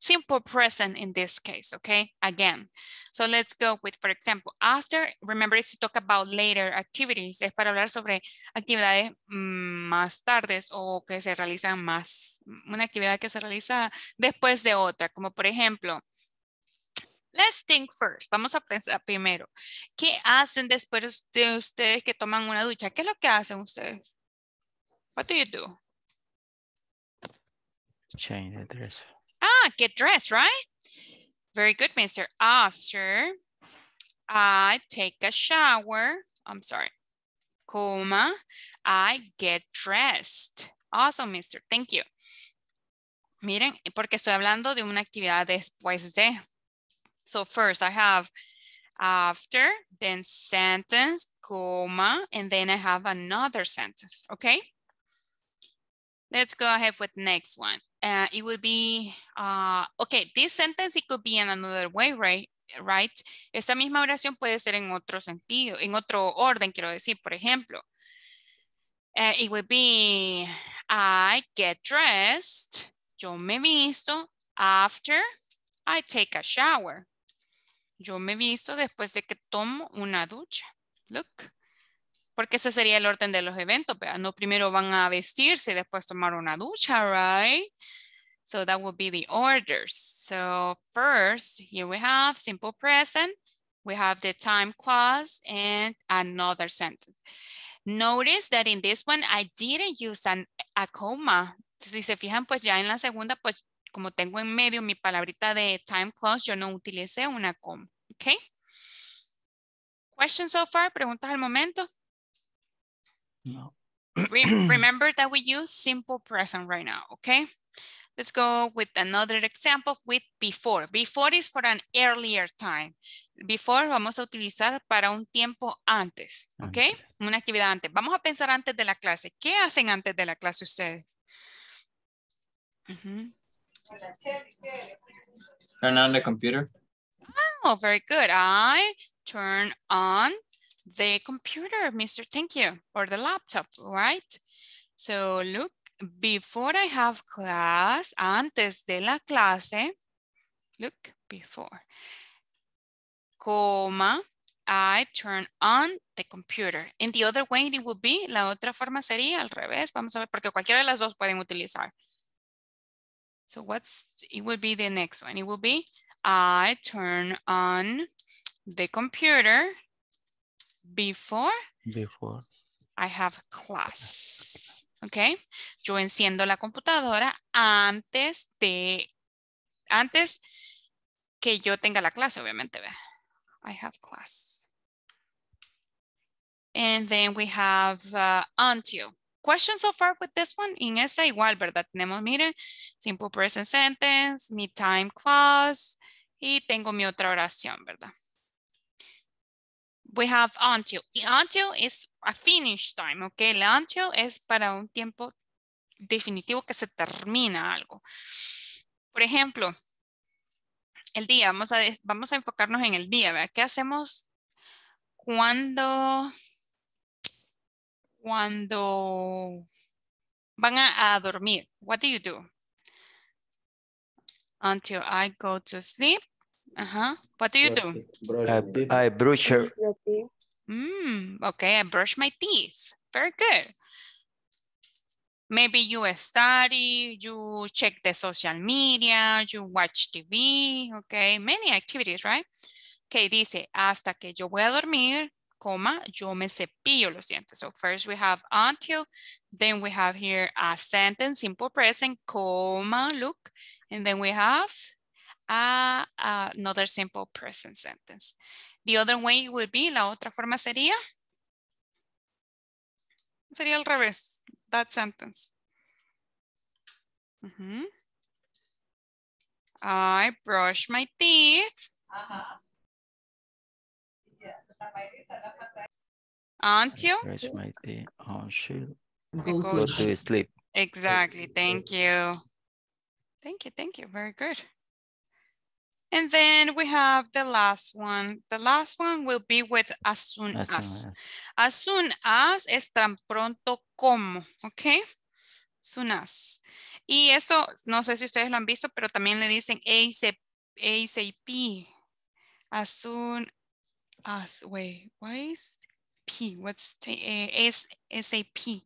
Simple present in this case, okay? Again, so let's go with, for example, after, remember it's to talk about later activities, es para hablar sobre actividades mm, más tardes o que se realizan más, una actividad que se realiza después de otra, como por ejemplo, Let's think first. Vamos a pensar primero. ¿Qué hacen después de ustedes que toman una ducha? ¿Qué es lo que hacen ustedes? What do you do? change the dress. Ah, get dressed, right? Very good, mister. After I take a shower, I'm sorry, comma, I get dressed. Awesome, mister. Thank you. Miren, porque estoy hablando de una actividad después de. So first I have after, then sentence, comma, and then I have another sentence, okay? Let's go ahead with next one. Uh, it would be, uh, okay, this sentence, it could be in another way, right? right? Esta misma oración puede ser en otro sentido, en otro orden, quiero decir, por ejemplo. Uh, it would be, I get dressed, yo me visto, after I take a shower. Yo me visto después de que tomo una ducha. Look. Porque ese sería el orden de los eventos, ¿verdad? No primero van a vestirse y después tomar una ducha, right? So that would be the orders. So first, here we have simple present. We have the time clause and another sentence. Notice that in this one, I didn't use an, a comma. Si se fijan, pues ya en la segunda, pues como tengo en medio mi palabrita de time clause, yo no utilicé una coma. ¿Ok? Questions so far? ¿Preguntas al momento? No. Re remember that we use simple present right now, okay? Let's go with another example with before. Before is for an earlier time. Before vamos a utilizar para un tiempo antes, ¿ok? Una actividad antes. Vamos a pensar antes de la clase. ¿Qué hacen antes de la clase ustedes? Uh -huh. Turn on the computer. Oh, very good. I turn on the computer, Mr. Thank you, or the laptop, right? So look, before I have class, antes de la clase, look, before, coma, I turn on the computer. In the other way, it would be, la otra forma sería al revés. Vamos a ver, porque cualquiera de las dos pueden utilizar. So what's, it would be the next one. It will be, I turn on the computer before, Before. I have class. Okay. Yo enciendo la computadora antes de, antes que yo tenga la clase, obviamente. ¿ve? I have class. And then we have uh, until. Questions so far with this one? En esta igual, ¿verdad? Tenemos, miren, simple present sentence, mi time clause, y tengo mi otra oración, ¿verdad? We have until. Y until is a finish time, ¿ok? El until es para un tiempo definitivo que se termina algo. Por ejemplo, el día, vamos a, vamos a enfocarnos en el día, ¿verdad? ¿Qué hacemos cuando, cuando van a, a dormir? What do you do? Until I go to sleep. Uh-huh. What do you do? Brush I, your teeth. I brush her. Mm, okay, I brush my teeth. Very good. Maybe you study, you check the social media, you watch TV, okay, many activities, right? Okay, dice, hasta que yo voy a dormir, coma, yo me cepillo los dientes. So first we have until, then we have here a sentence, simple present, coma, look, and then we have a, another simple present sentence. The other way would be, la otra forma sería, sería al revés, that sentence. Ujú. I brush my teeth. Until Brush my teeth. Oh, shit. Go go Go to sleep. Exactly. Thank you. Thank you. Thank you. Very good. And then we have the last one. The last one will be with as soon As as. soon as. As soon as es tan pronto como, ¿ok? Soon as. Y eso, no sé si ustedes lo han visto, pero también le dicen ASAP. ASAP. As soon as, wait, what is P? What's t- eh, SAP?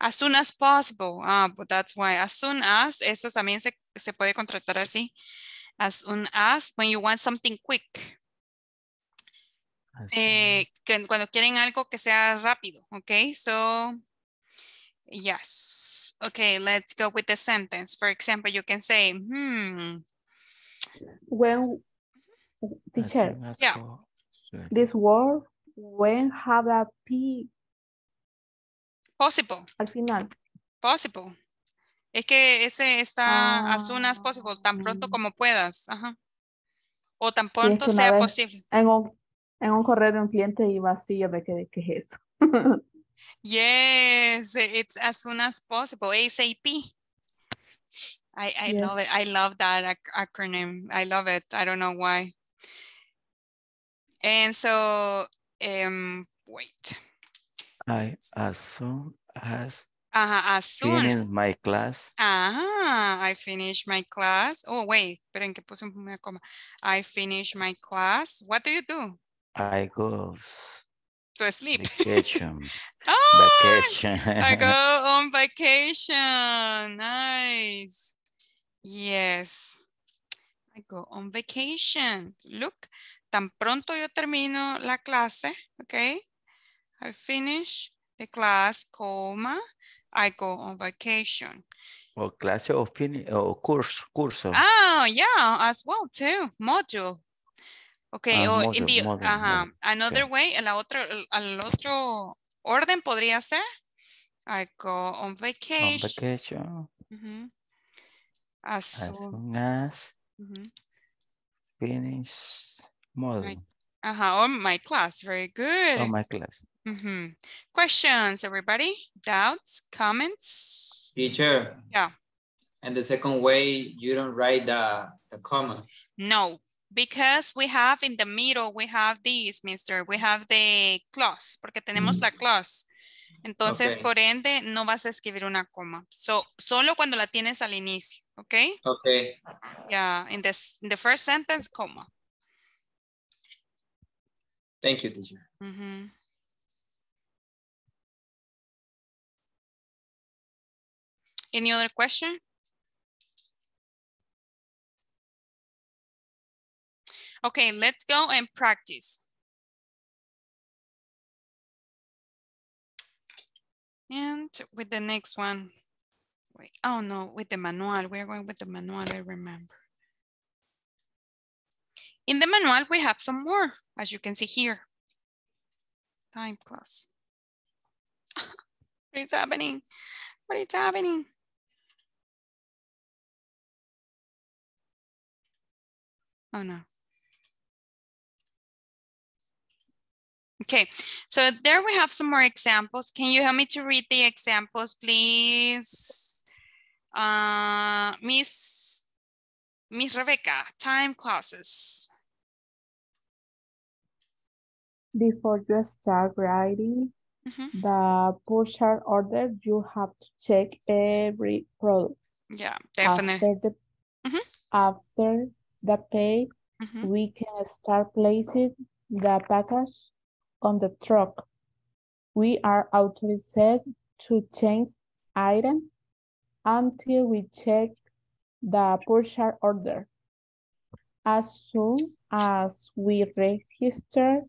As soon as possible. Ah, but that's why. As soon as, eso también se, se puede contratar así. As soon as, when you want something quick. As Eh, que cuando quieren algo que sea rápido, okay? So, yes. Okay, let's go with the sentence. For example, you can say, hmm, When, as teacher, Yeah. po- Sure. This word, when have a P possible, al final. possible. Es que ese está as soon as possible, tan pronto Ah. como puedas. Ajá. O tan Sí, es pronto que sea posible. En un, en un correo de un cliente iba así, yo me quedé, ¿qué es eso? Yes, it's as soon as possible, ASAP. I, I Yes. love it. I love that ac- acronym. I love it. I don't know why. And so, um, wait. I, as soon as Ajá, as soon. finish my class, Ajá, I finish my class. Oh, wait, esperen que puse una coma. I finish my class. What do you do? I go To sleep. vacation. Oh, vacation. I go on vacation. Nice. Yes. I go on vacation. Look, tan pronto yo termino la clase, okay? I finish the class, coma, I go on vacation. o clase o fini o curso, curso. Oh, yeah, as well too, module. Okay, Ah, o in module, the, module, module, another okay. way, la otra, el- al otro orden podría ser, I go on On vacation. vacation. As as soon, as finish model Ajá, on my class, very good. on my class. Questions, everybody? Doubts, comments? Teacher. Yeah. And the second way, you don't write the, the comma. No, because we have in the middle, we have this, mister, we have the clause, porque tenemos la clause. Entonces, Ok. por ende, no vas a escribir una coma. So, solo cuando la tienes al inicio, ¿ok? Okay. Yeah, in this, in the first sentence, coma. Thank you, teacher. Ujú. Any other question? Okay, let's go and practice. And with the next one, wait, oh no, with the manual, we're going with the manual, I remember. In the manual, we have some more, as you can see here. Time clause. what is happening? What is happening? Oh no. Okay, so there we have some more examples. Can you help me to read the examples, please? Uh, Miss, Miss Rebecca, time clauses. Before you start writing Mhm. the purchase order, you have to check every product. Yeah, definitely. After the, Mhm. after the pay, Mhm. we can start placing the package on the truck. We are authorized to change items until we check the purchase order. As soon as we register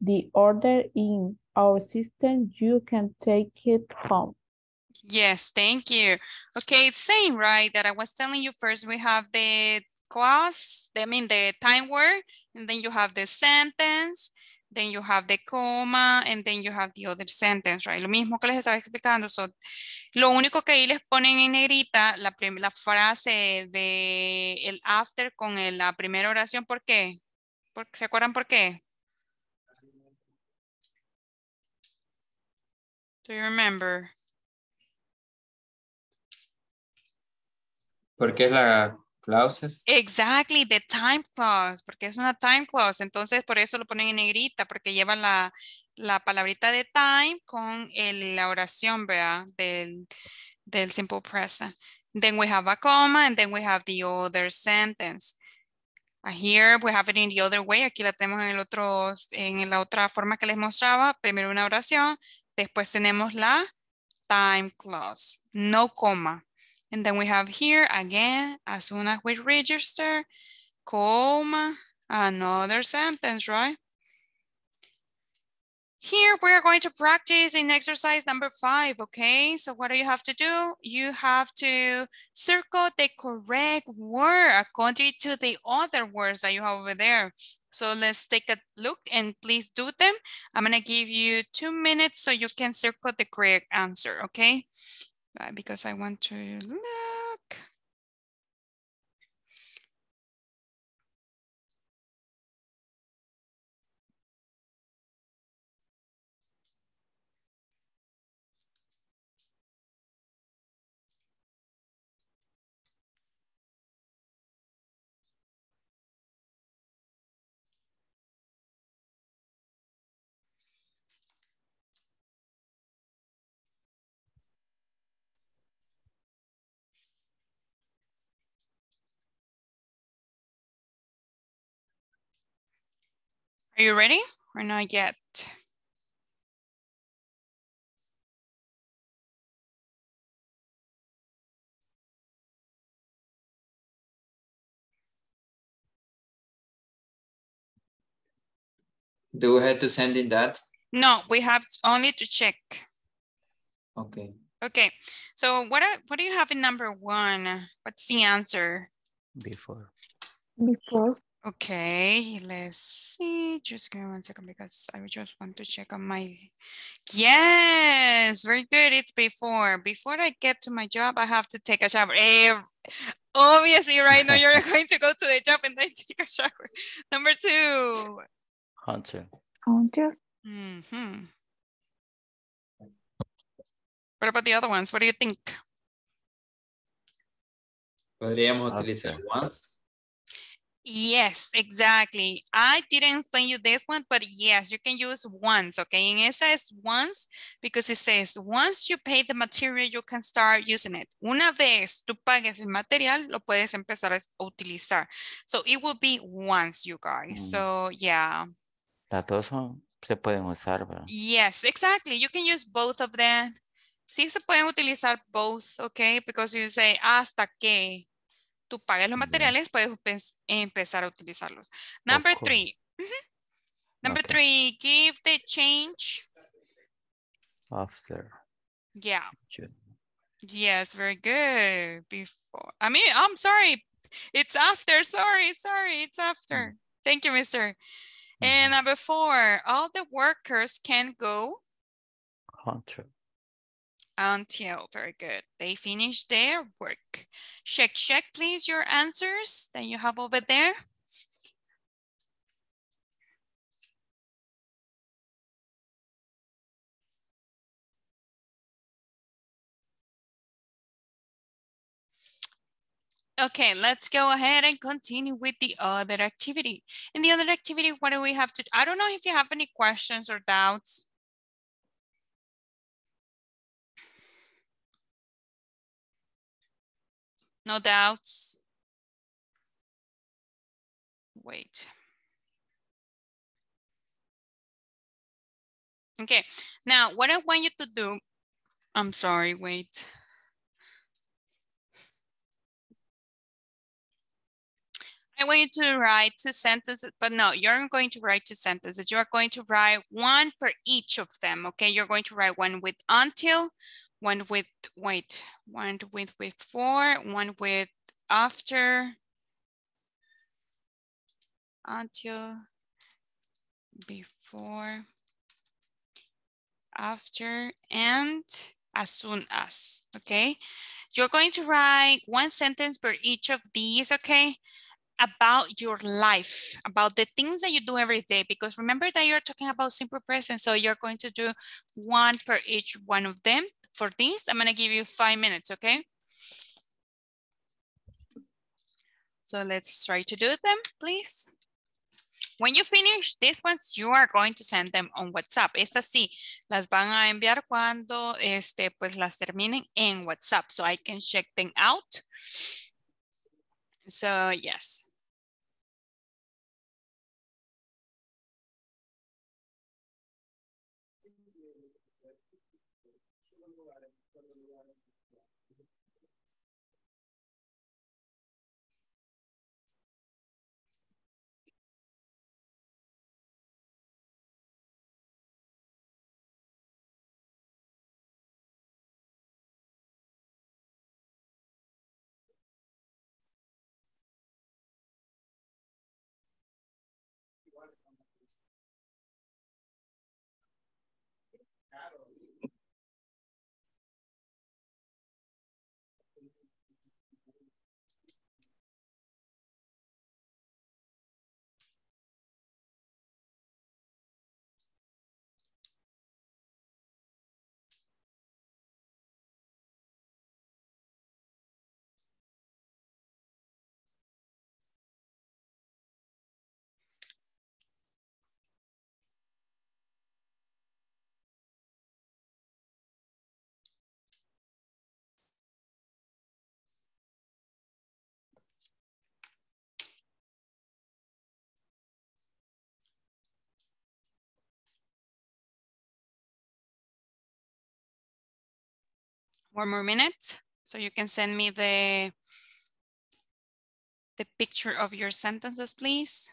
the order in our system, you can take it home. Yes, thank you. Okay, it's saying right that I was telling you first, we have the clause, I mean the time word, and then you have the sentence, then you have the comma, and then you have the other sentence, right? Lo mismo que les estaba explicando. So, lo único que ahí les ponen en negrita, la, la frase de el after con el- la primera oración, ¿por qué? ¿Por- ¿Se acuerdan por qué? Do you remember? Porque es la clauses. Exactly, the time clause, porque es una time clause, entonces por eso lo ponen en negrita, porque lleva la, la palabrita de time con el- la oración, ¿verdad? Del, del simple present. Then we have a comma and then we have the other sentence. Here we have it in the other way, aquí la tenemos en el otro, en la otra forma que les mostraba, primero una oración, después tenemos la time clause, no comma. And then we have here again, as soon as we register, comma, another sentence, right? Here we are going to practice in exercise number five, okay? So what do you have to do? You have to circle the correct word according to the other words that you have over there. So let's take a look and please do them. I'm gonna give you two minutes so you can circle the correct answer, okay? Uh, because I want to Are you ready or not yet? Do we have to send in that? No, we have only to check. Okay. Okay, so what, are- what do you have in number one? What's the answer? Before. Before, Okay, let's see. Just give me one second because I just want to check on my. Yes, very good. It's before. Before I get to my job, I have to take a shower. Eh, Obviously, right now you're going to go to the job and then take a shower. Number two. Hunter. counter, Mhm. What about the other ones? What do you think? Podríamos After. utilizar once. Yes, exactly. I didn't explain you this one, but yes, you can use once, okay? And it says once because it says once you pay the material, you can start using it. Una vez tú pagues el material, lo puedes empezar a utilizar. So it will be once, you guys. Mm. So yeah, Las dos son, se pueden usar, ¿verdad? yes, exactly. You can use both of them. Sí se pueden utilizar both, okay? Because you say hasta que tú pagues los materiales, puedes empe- empezar a utilizarlos. Number three. Mhm. Number Ok. three, give the change. After. Yeah, June. yes, very good. Before, I mean, I'm sorry. It's after, sorry, sorry, it's after. Thank you, mister. And number four, all the workers can go Hunter. Until, very good, they finish their work. Check, check, please, your answers that you have over there. Okay, let's go ahead and continue with the other activity. In the other activity, what do we have to, I don't know if you have any questions or doubts. No doubts? Wait. Okay, now what I want you to do, I'm sorry, wait. I want you to write two sentences, but no, you're going to write two sentences. You are going to write one per each of them, okay? You're going to write one with until, one with, wait, one with before, one with after, until, before, after, and as soon as, okay? You're going to write one sentence per each of these, okay? about your life, about the things that you do every day, because remember that you're talking about simple present. So you're going to do one per each one of them. For this, I'm gonna give you five minutes, okay? So let's try to do them, please. When you finish these ones, you are going to send them on WhatsApp. Es así, las van a enviar cuando este, pues las terminen en WhatsApp, so I can check them out. So yes. One more minute. So you can send me the, the picture of your sentences, please.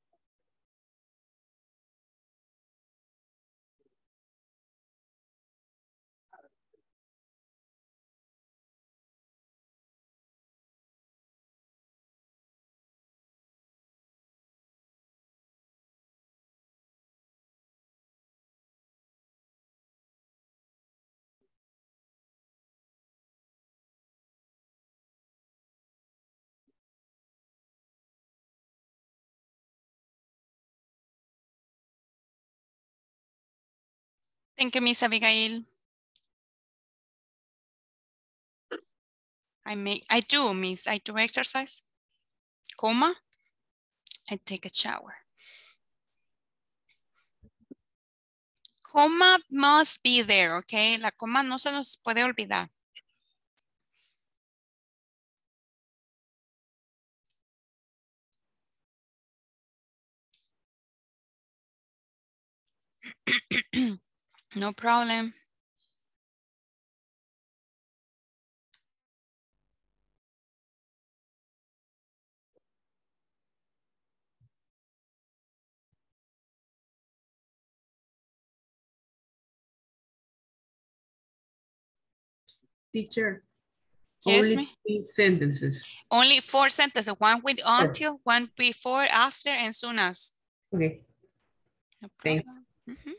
Thank you, Miss Abigail. I make, I do, Miss, I do exercise, coma, I take a shower. Coma must be there, okay? La coma no se nos puede olvidar. no problem. Teacher. Yes, only me. sentences. Only four sentences, one with until, one before, after, and soon as. Okay, No thanks. problem. Mhm.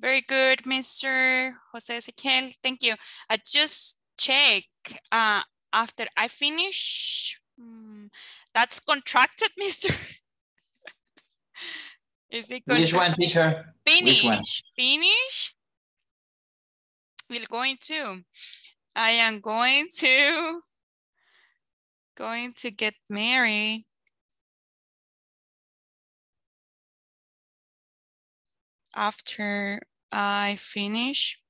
Very good, Mr. Jose Ezequiel. Thank you. I just check uh, after I finish. hmm, that's contracted, Mr. Is it Which one, teacher? Finish. Which one? Finish. We're going to. I am going to. Going to get married. After I finish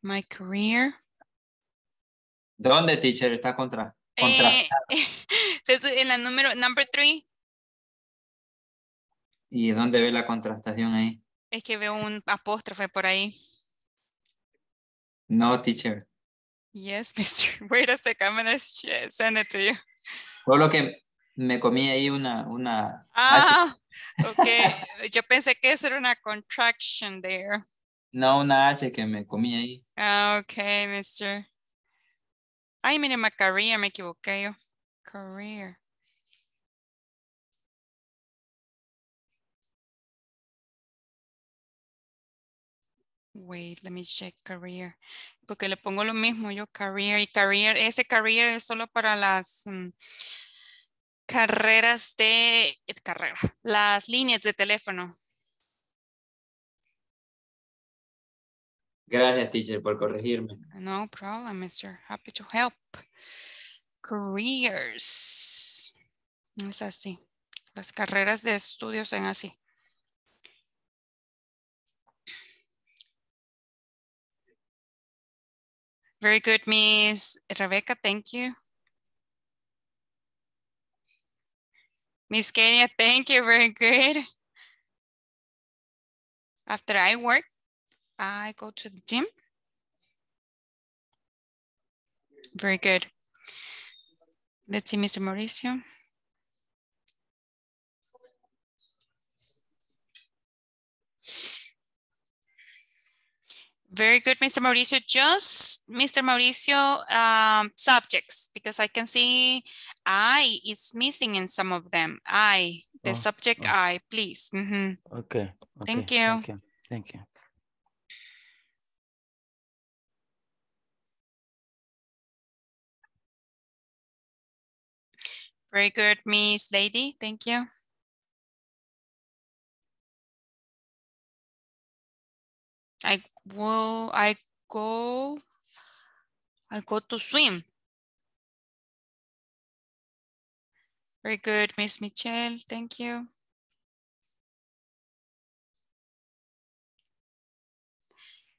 my career. ¿Dónde, teacher? Está contra, Eh, contrastado. se- en la número, number three, ¿Y dónde ve la contrastación ahí? es que veo un apóstrofe por ahí. No, teacher. Yes, Mr. Wait a second, I'm gonna send it to you. Solo que me comí ahí una, una Ah, ok. Yo pensé que eso era una contraction there. no una H que me comí ahí. Ah, ok, Mr. Ay, mire, my career, me equivoqué yo. Career. Wait, let me check career. Porque le pongo lo mismo yo, career y career. Ese career es solo para las mm, carreras de eh, carrera, las líneas de teléfono. Gracias, teacher, por corregirme. No problem, Mr. Happy to help. Careers. Es así. Las carreras de estudios son así. Very good, Miss Rebecca. Thank you. Miss Kenya, thank you. Very good. After I work, I go to the gym. Very good. Let's see, Mr. Mauricio. Very good, Mr. Mauricio. Just Mr. Mauricio um, subjects, because I can see I is missing in some of them. I, the Oh, subject oh. I, please. Mhm. Okay. Thank you. Thank you. Thank you. Very good, Miss Lady. Thank you. I will, I go, I go to swim. Very good, Miss Michelle. Thank you.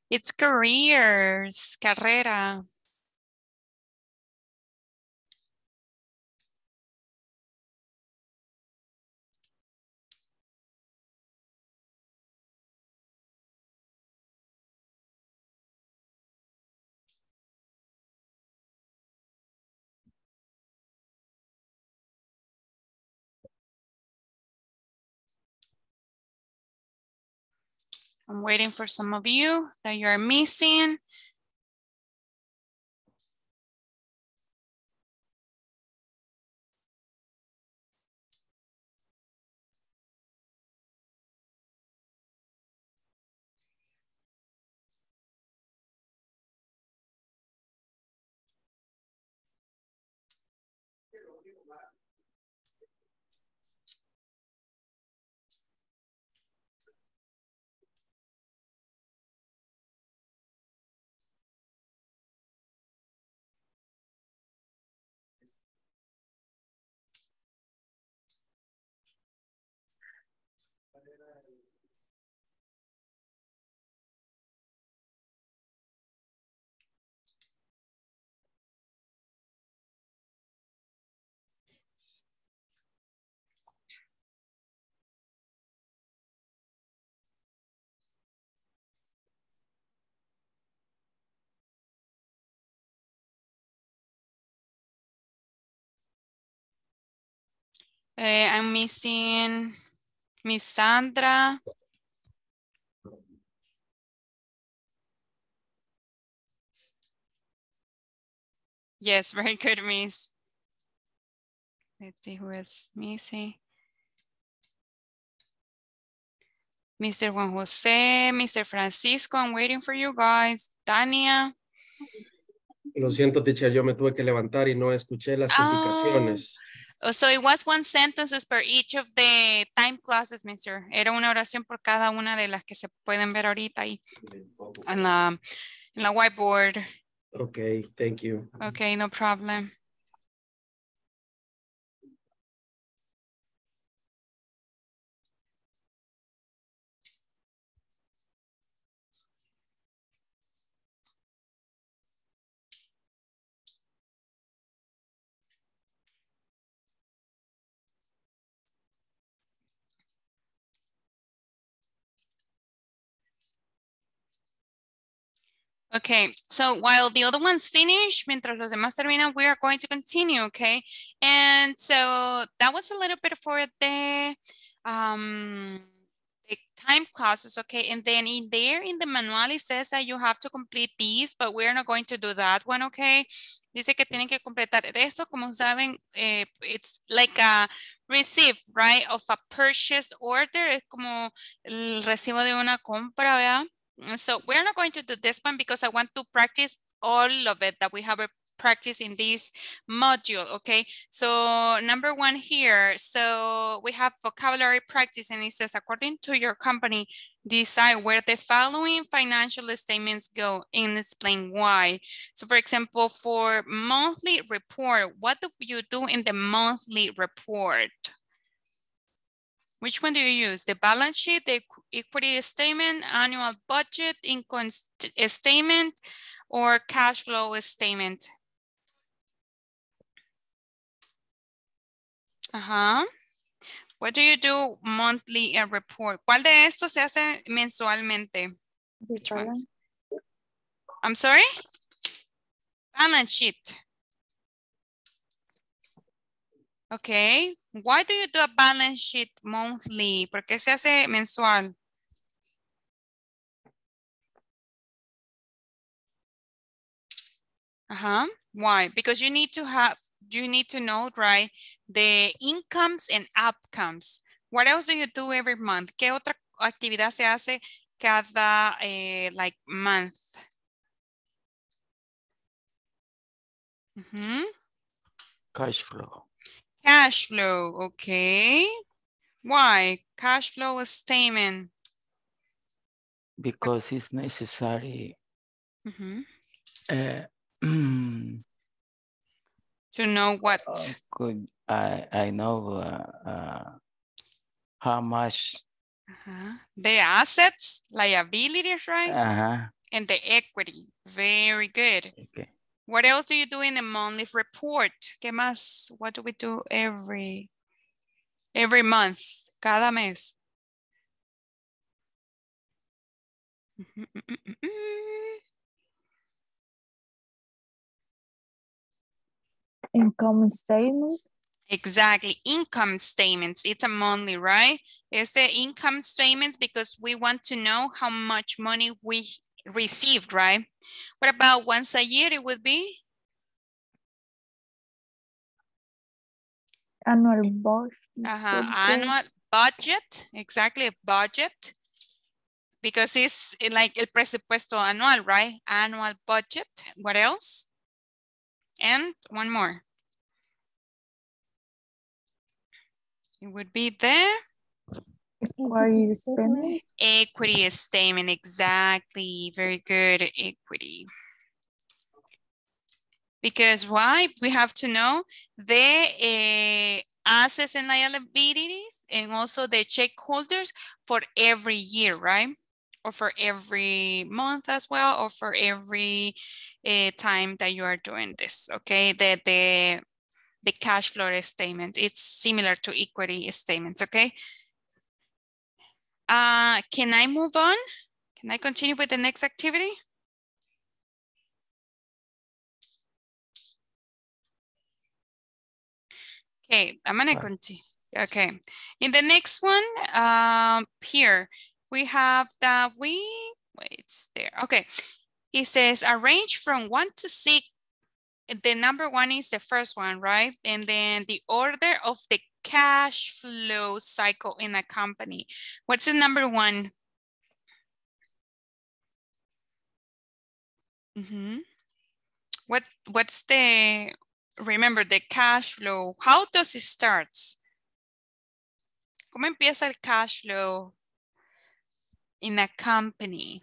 It's careers, carrera. I'm waiting for some of you that you are missing. Eh, I'm missing Miss Sandra. Yes, very good, Miss. Let's see who is missing. Mr. Juan Jose, Mr. Francisco, I'm waiting for you guys. Tania. Lo siento, teacher, yo me tuve que levantar y no escuché las Ah. indicaciones. Oh, So it was one sentences per each of the time clauses, mister. Era una oración por cada una de las que se pueden ver ahorita ahí en la, en la whiteboard. Okay, thank you. Okay, no problem. Okay, so while the other ones finish, mientras los demás terminan, we are going to continue, okay? And so that was a little bit for the, um, the time clauses, okay? And then in there, in the manual, it says that you have to complete these, but we're not going to do that one, okay? Dice que tienen que completar esto, como saben, eh, it's like a receipt, right, of a purchase order, es como el recibo de una compra, ¿verdad? And So we're not going to do this one because I want to practice all of it that we have a practice in this module, okay? So number one here, so we have vocabulary practice and it says, according to your company, decide where the following financial statements go and explain why. So for example, for monthly report, what do you do in the monthly report? Which one do you use? The balance sheet, the equity statement, annual budget, income statement, or cash flow statement? Ajá. What do you do monthly uh, report? ¿Cuál de estos se hace mensualmente? Which one? I'm sorry? Balance sheet. Okay. Why do you do a balance sheet monthly? ¿Por qué se hace mensual? Uh-huh. Why? Because you need to have, you need to know, right, the incomes and outcomes. What else do you do every month? ¿Qué otra actividad se hace cada, eh, like, month? Cash flow. Cash flow, okay. Why? Cash flow statement. Because it's necessary Ujú. uh, To know what? Uh, could I I know uh, uh, how much Uh-huh. The assets, liabilities, right? uh-huh. And the equity. Very good. Okay. What else do you do in the monthly report? ¿Qué más? What do we do every every month? Cada mes. Income statement. Exactly. Income statements. It's a monthly, right? It's the income statements because we want to know how much money we received, right? What about once a year it would be? Annual budget. Uh-huh. budget. Annual budget. Exactly. Budget. Because it's like el presupuesto anual, right? Annual budget. What else? And one more. It would be the Equity statement. equity statement. Exactly. Very good. Equity. Because why? We have to know the uh, assets and liabilities and also the check holders for every year, right? Or for every month as well, or for every uh, time that you are doing this, okay? The, the, the cash flow statement, it's similar to equity statements, okay? Uh, can I move on? Can I continue with the next activity? Okay, I'm gonna continue. Okay, in the next one, um, here we have that we wait there. Okay, it says arrange from one to six. The number one is the first one, right? And then the order of the cash flow cycle in a company. What's the number one? Mhm. What what's the remember the cash flow? How does it start? ¿Cómo empieza el cash flow in a company?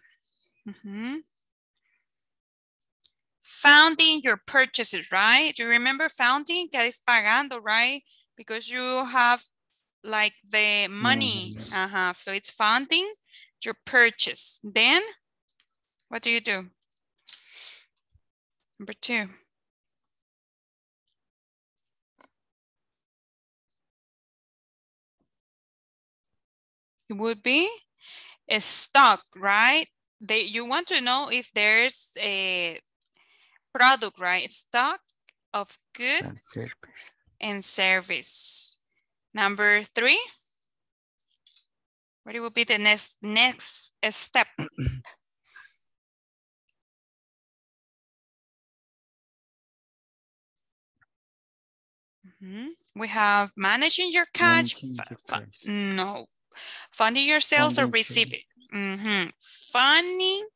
Mm -hmm Founding your purchases, right? Do you remember founding? Que es pagando, right? Because you have like the money. Uh-huh. So it's funding your purchase. Then what do you do? Number two. It would be a stock, right? They, you want to know if there's a product, right? Stock of goods And service. And service. Number three. What will be the next next step? Mhm. We have managing your cash. Managing your no, funding yourselves or Funding receiving. Mhm. Funding,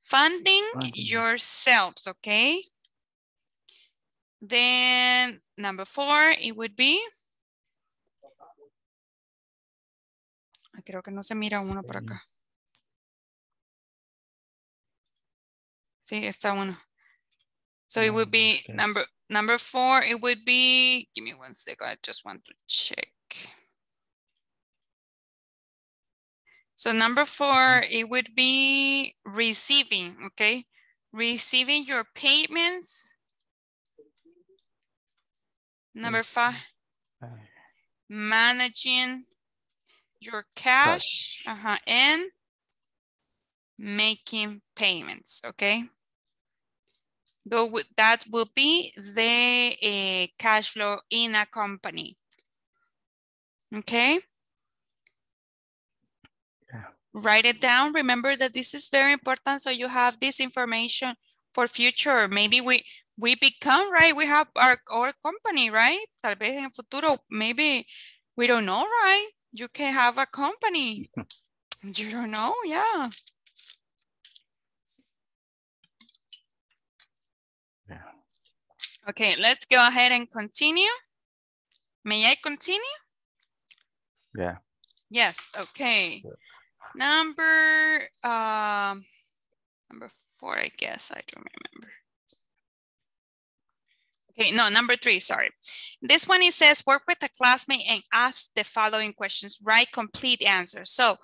funding Funding. yourselves. Okay. Then number four, it would be. Creo que no se mira uno por acá. Sí, está uno. So it would Mm, be number number four, it would be, give me one second, I just want to check. So number four, it would be receiving, okay? Receiving your payments. Number five, Uh, managing your cash, uh-huh, and making payments, okay? Though that will be the eh, cash flow in a company. Okay? Yeah. Write it down. Remember that this is very important so you have this information for future. Maybe we we become, right? We have our, our company, right? Tal vez en el futuro, maybe we don't know, right? You can have a company. You don't know, yeah. Yeah. Okay, let's go ahead and continue. May I continue? Yeah. Yes, okay. Number, um, number four, I guess, I don't remember. Okay, no, number three, sorry. This one, it says work with a classmate and ask the following questions, write complete answers. So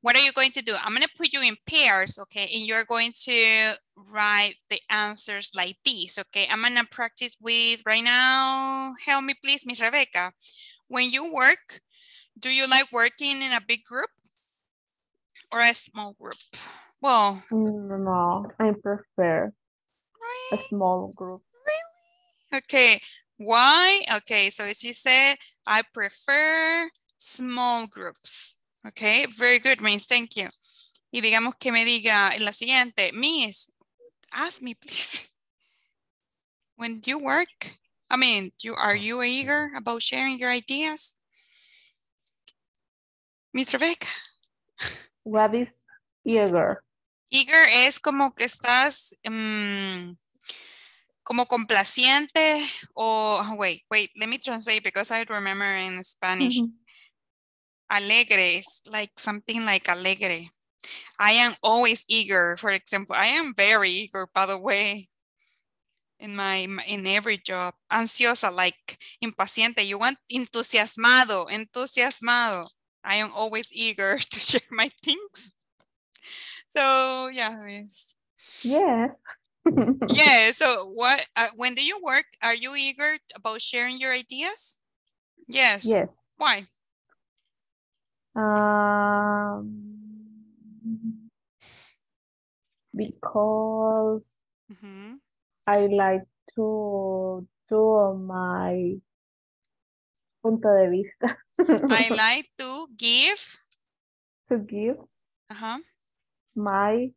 what are you going to do? I'm gonna put you in pairs, okay? And you're going to write the answers like this, okay? I'm gonna practice with, right now, help me please, Miss Rebecca. When you work, do you like working in a big group or a small group? Well, No, I prefer a small group. Okay, why? Okay, so as you said, I prefer small groups. Okay, very good, Miss, thank you. Y digamos que me diga en la siguiente, Miss, ask me please. When you work, I mean, you are you eager about sharing your ideas? Miss Rebecca. What is eager? Eager es como que estás mm, como complaciente o oh, wait, wait, let me translate because I remember in Spanish. Alegre is like something like alegre. I am always eager. For example, I am very eager, by the way, in my in every job. Ansiosa, like impaciente. You want entusiasmado, entusiasmado. I am always eager to share my things. So yeah, yes. Yes. yeah. So what? Uh, when do you work? Are you eager about sharing your ideas? Yes. Yes. Why? Um, because Mhm. I like to do my punto de vista. I like to give to give uh-huh, my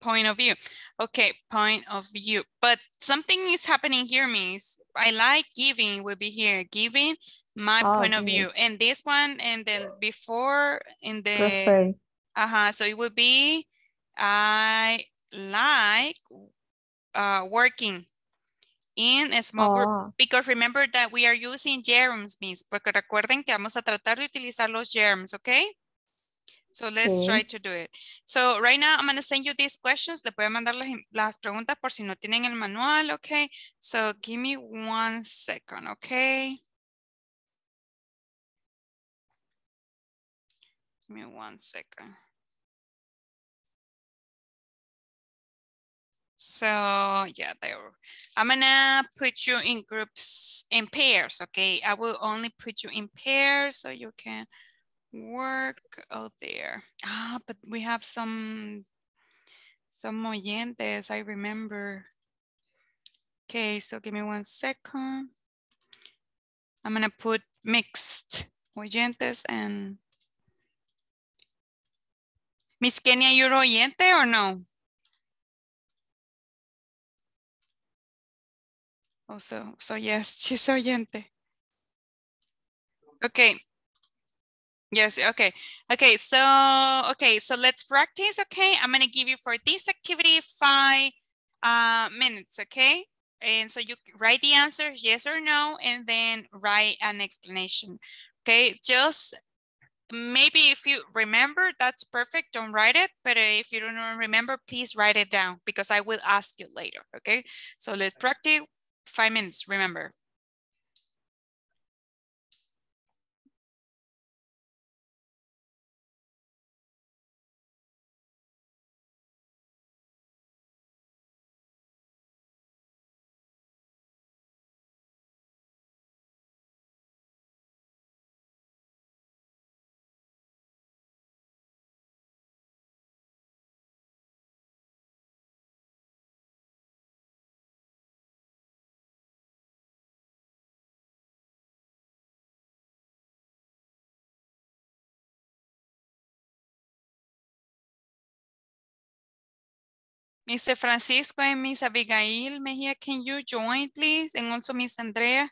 point of view. Okay, point of view. But something is happening here means I like giving will be here. Giving my Ah, point of view. And this one and then before in the prefer. uh-huh. So it would be I like uh working in a small group. Ah. Because remember that we are using gerunds, Miss, porque recuerden que vamos a tratar de utilizar los gerunds, okay? So let's Okay. try to do it. So right now I'm going to send you these questions. Le voy a mandar las, las preguntas por si no tienen el manual, okay? So give me one second, okay? Give me one second. So yeah, there. I'm gonna put you in groups, in pairs, okay? I will only put you in pairs so you can work out there. Ah, but we have some, some oyentes, I remember. Okay, so give me one second. I'm gonna put mixed oyentes and Miss Kenya, you're oyente or no? Oh, so, so yes, she's oyente. Okay. Yes, okay. Okay, so, okay, so let's practice, okay? I'm gonna give you for this activity five uh, minutes, okay? And so you write the answers, yes or no, and then write an explanation, okay? Just maybe if you remember, that's perfect, don't write it. But if you don't remember, please write it down because I will ask you later, okay? So let's practice five minutes, remember. Mr. Francisco and Miss Abigail Mejia, can you join, please? And also Miss Andrea.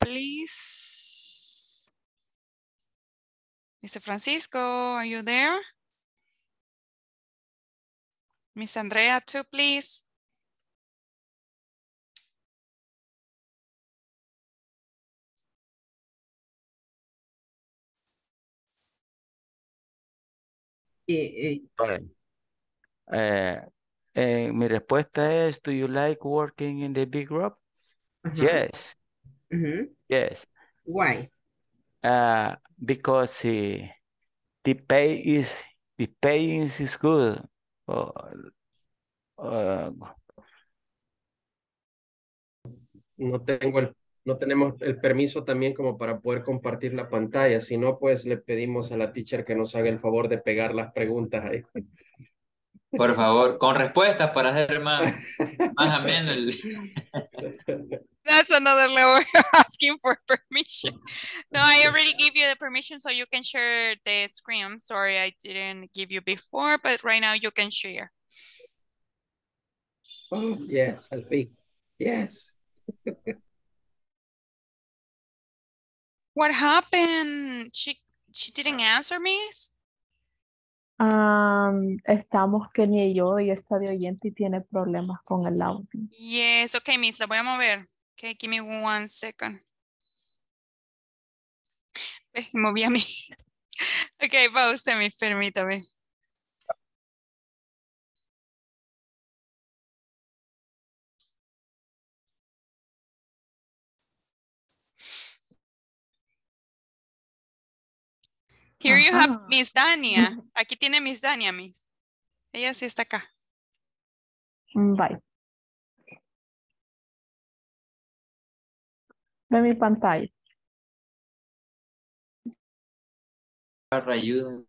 Please. Mr. Francisco, are you there? Miss Andrea too, please. Eh, eh, Uh, eh, mi respuesta es, do you like working in the big group? Ajá. Yes, Ujú. yes. Why? Uh, because the pay is the pay is good. Uh, uh, No tengo el, no tenemos el permiso también como para poder compartir la pantalla. Si no, pues le pedimos a la teacher que nos haga el favor de pegar las preguntas ahí. Por favor, con respuestas para hacer más, más ameno el... That's another level asking for permission. No, I already gave you the permission so you can share the screen. I'm sorry I didn't give you before, but right now you can share. Oh, yes, al fin. Yes. What happened? She she didn't answer me? Am, estamos Kenny y yo, y está de oyente tiene problemas con el audio. Yes, okay, miss, la voy a mover. Okay, give me one second. Moví a mí. Ok, usted, permítame. Here you have. Miss Dania. Aquí tiene Miss Dania, Miss. Ella sí está acá. Bye. Ve mi pantalla. Barra ayuda.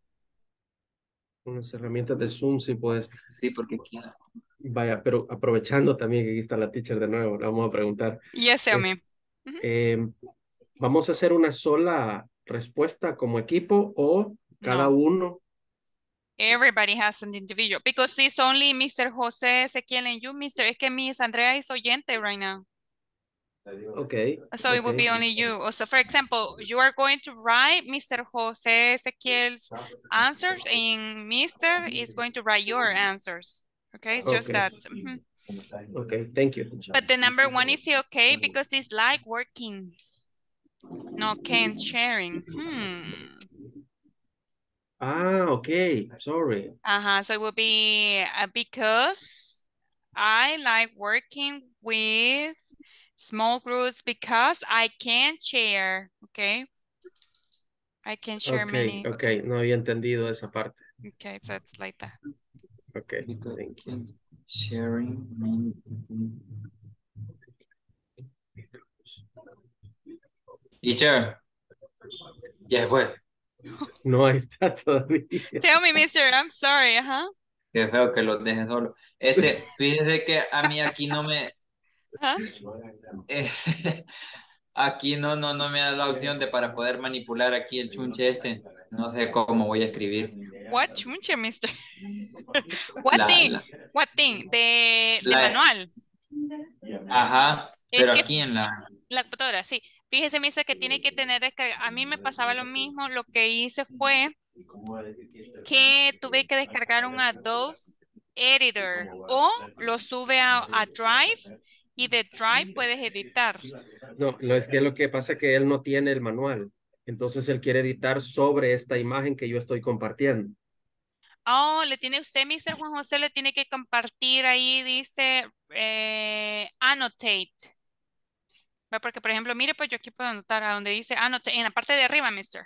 Unas herramientas de Zoom, sí, pues. Sí, porque aquí... Vaya, pero aprovechando también que aquí está la teacher de nuevo, le vamos a preguntar. Yes, me. eh, ¿Vamos a hacer una sola respuesta como equipo o cada No. uno? Everybody has an individual because it's only Mr. Jose, Ezequiel, and you, Mr. Es que Miss Andrea is oyente right now. Okay. So it would be only you. So for example, you are going to write Mr. Jose Ezequiel's answers and Mr. is going to write your answers. Okay, it's just Okay. that. Okay, thank you. But the number one is okay because it's like working. No, can't sharing. Hmm. Ah, okay, sorry. Uh-huh. So it would be uh, because I like working with small groups because I can share. Okay. I can share Okay, many. okay, no había entendido esa parte. Okay, so it's like that. Okay, Because thank you. sharing many- Teacher. Ya fue. No, ahí está todavía. Tell me, mister, I'm sorry, uh-huh. Qué feo que los deje solo. Este, fíjese que a mí aquí no me, Huh? eh, aquí no, no, no me da la opción de para poder manipular aquí el chunche este. No sé cómo voy a escribir. What chunche, mister? What La- thing? la- What thing? De, de La- manual. Ajá, Es pero que- aquí en la, La computadora, sí. Fíjese, mister, que tiene que tener descarga. A mí me pasaba lo mismo. Lo que hice fue que tuve que descargar un Adobe Editor o lo sube a, a Drive y de Drive puedes editar. No, no es que lo que pasa es que él no tiene el manual. Entonces él quiere editar sobre esta imagen que yo estoy compartiendo. Oh, le tiene usted, Mr. Juan José, le tiene que compartir ahí, dice eh, annotate. Porque, por ejemplo, mire, pues yo aquí puedo anotar a donde dice annotate, en la parte de arriba, Mr.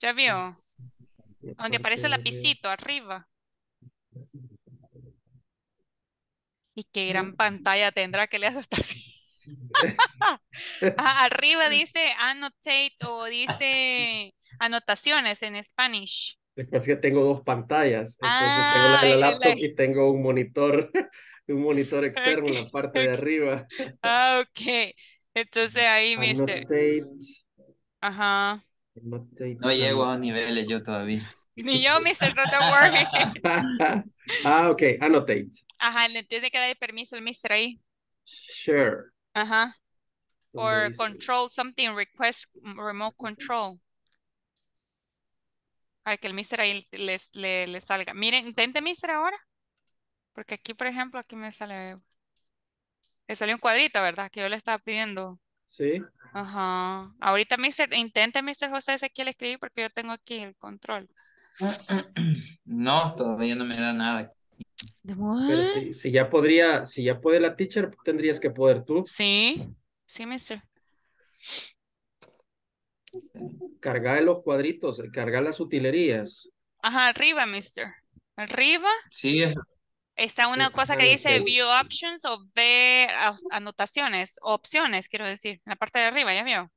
¿Ya vio? Donde aparece el lapicito arriba. Y qué gran pantalla tendrá que le hace hasta así. Ajá, arriba dice annotate o dice anotaciones en Spanish. Después que tengo dos pantallas. Entonces Ah, tengo la la y la- laptop y tengo un monitor, un monitor externo en la parte de arriba. Ah, ok. Entonces ahí, mister. Annotate, Ajá. annotate, no llego a niveles yo todavía. Ni yo, mister, no te worry. ah, ok, annotate. Ajá, le tiene que dar el permiso al mister ahí. Share. Ajá. ¿Dónde Or control something, request remote control. Para que el mister ahí les, le, le salga. Miren, intente mister ahora. Porque aquí, por ejemplo, aquí me sale. Le salió un cuadrito, ¿verdad? Que yo le estaba pidiendo. Sí. Ajá. Ahorita, mister, intente, mister José Ezequiel escribir porque yo tengo aquí el control. No, todavía no me da nada. Pero si, si ya podría, si ya puede la teacher, tendrías que poder tú. Sí, sí, mister. Cargar los cuadritos, cargar las utilerías. Ajá, arriba, mister. Arriba Sí, es- está una Sí, cosa que dice View Options o ver anotaciones, opciones, quiero decir, en la parte de arriba, ¿ya vio?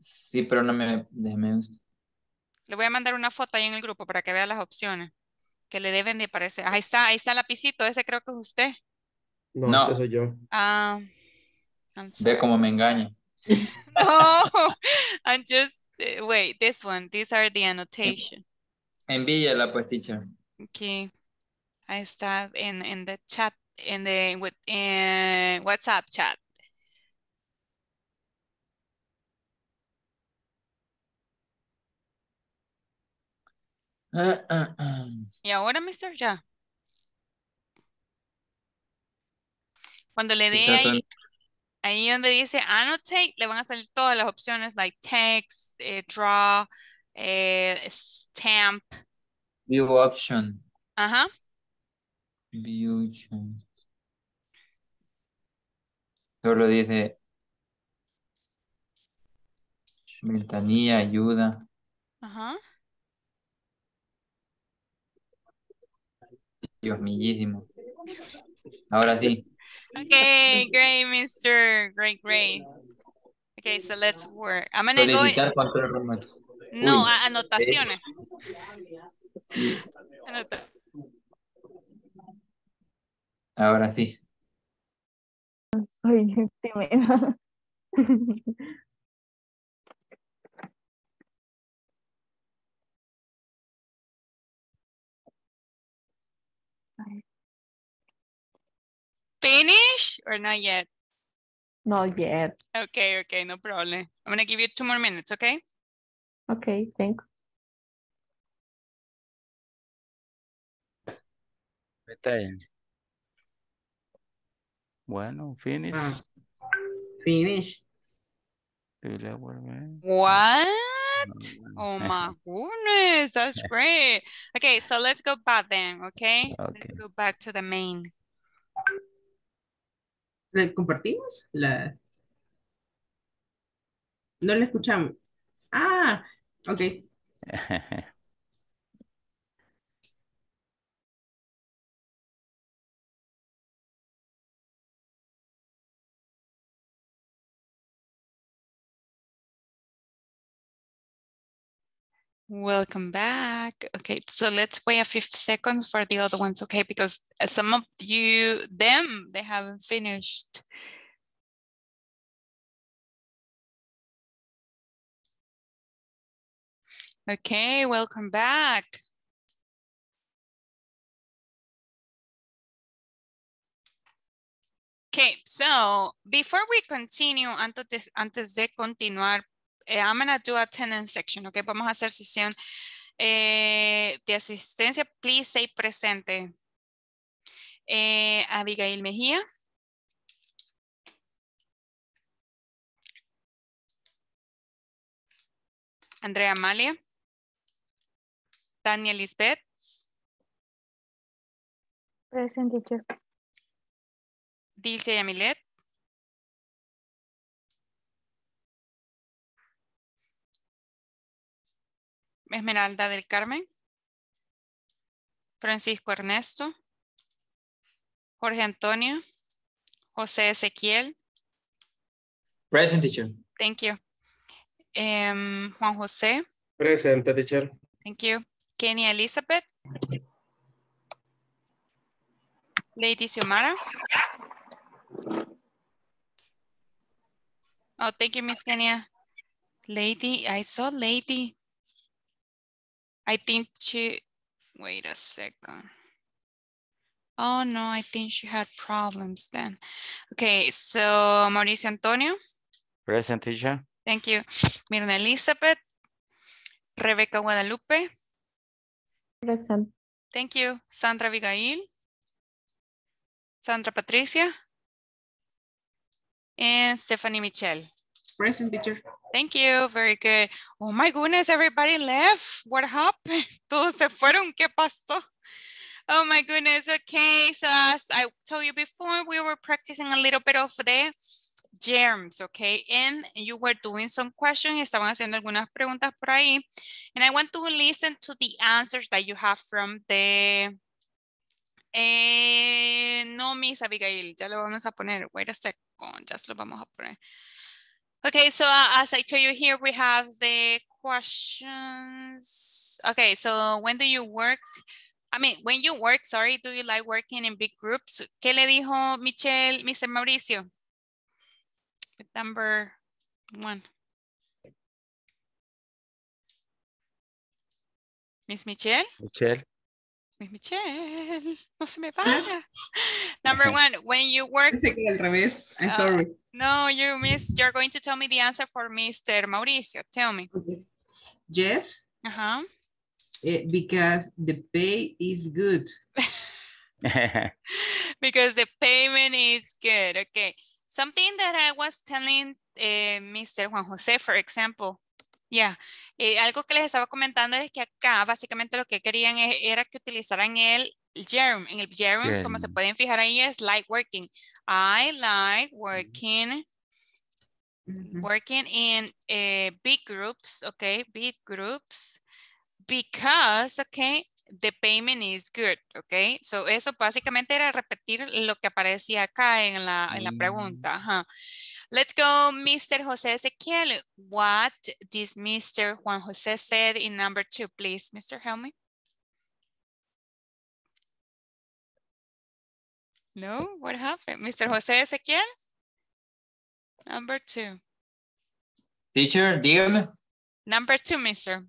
sí, pero no me, déjeme. Le voy a mandar una foto ahí en el grupo para que vea las opciones que le deben de aparecer. Ahí está, ahí está el lapicito, ese creo que es usted. No, No. este soy yo. Ah, I'm Ve cómo me engaña. No, I'm just, eh, wait, this one, these are the annotation. Envíela pues, teacher. Okay. Ahí está en, en the chat, en the with, en WhatsApp chat. Ah, ah, ah. Y ahora, mister, ya. Cuando le dé ahí, ahí donde dice annotate, le van a salir todas las opciones, like text, eh, draw, eh, stamp. View option. Ajá. View option. Solo dice ventanilla, ayuda. Ajá. Dios millísimo. Ahora sí. Okay, great, mister. Great, great. Okay, so let's work. I'm gonna go. Control remoto. No, Uy, a- anotaciones. Ahora sí. Soy tímida. Finish or not yet? Not yet. Okay, okay, no problem. I'm gonna give you two more minutes, okay? Okay, thanks. Bueno, finish. Ah, finish. Y luego, What? Oh my goodness, that's great. Okay, so let's go back then, okay? Okay. Let's go back to the main. ¿Le compartimos? La... No la escuchamos. Ah, ok. Welcome back. Okay, so let's wait a few seconds for the other ones, okay? Because uh, some of you, them, they haven't finished. Okay, welcome back. Okay, so before we continue, antes de, antes de continuar, eh, I'm gonna do attendance section, okay? Vamos a hacer sesión eh, de asistencia. Please say presente. Eh, Abigail Mejía. Andrea Amalia. Daniel Lisbeth. Present teacher. Dilcia Yamilet. Esmeralda del Carmen. Francisco Ernesto. Jorge Antonio. José Ezequiel. Present teacher. Thank you. Em, Juan José. Presente, teacher. Thank you. Kenia Elizabeth. Lady Xiomara. Oh, thank you, Miss Kenya. Lady, I saw Lady. I think she, wait a second. Oh no, I think she had problems then. Okay, so Mauricio Antonio, Present teacher. thank you. Mirna Elizabeth. Rebecca Guadalupe, Present. thank you. Sandra Abigail. Sandra Patricia. And Stephanie Michelle. Present teacher. Thank you. Very good. Oh my goodness, everybody left. What happened? Todos se fueron. ¿Qué pasó? Oh my goodness. Okay, so as I told you before, we were practicing a little bit of the gerunds, okay? And you were doing some questions, estaban haciendo algunas preguntas por ahí. And I want to listen to the answers that you have from the... Eh, no, Miss Abigail, ya lo vamos a poner. Wait a second, ya lo vamos a poner. Okay, so uh, as I told you here, we have the questions. Okay, so when do you work? I mean, when you work, sorry, do you like working in big groups? ¿Qué le dijo Michelle, Mr. Mauricio? Number one. Miss Michelle? Michelle. Miss Michelle, no se me vaya. Number one, when you work. Pensé que al revés. I'm Uh, sorry. No, you miss, you're going to tell me the answer for Mr. Mauricio. Tell me. Okay. Yes, Uh-huh. eh, because the pay is good. because the payment is good. Okay. Something that I was telling eh, Mr. Juan José, for example. Yeah. eh, algo que les estaba comentando es que acá básicamente lo que querían e- era que utilizaran el germ. En el germ, como se pueden fijar ahí, es like working. I like working working in uh, big groups, okay, big groups, because, okay, the payment is good, okay. So eso básicamente era repetir lo que aparecía acá en la, en la pregunta. ajá. Let's go, Mr. José Ezequiel. What did Mr. Juan José said in number two, please, Mr. Helmy? No, what happened? Mr. José Ezequiel? Number two. Teacher, dígame. Number two, Mr.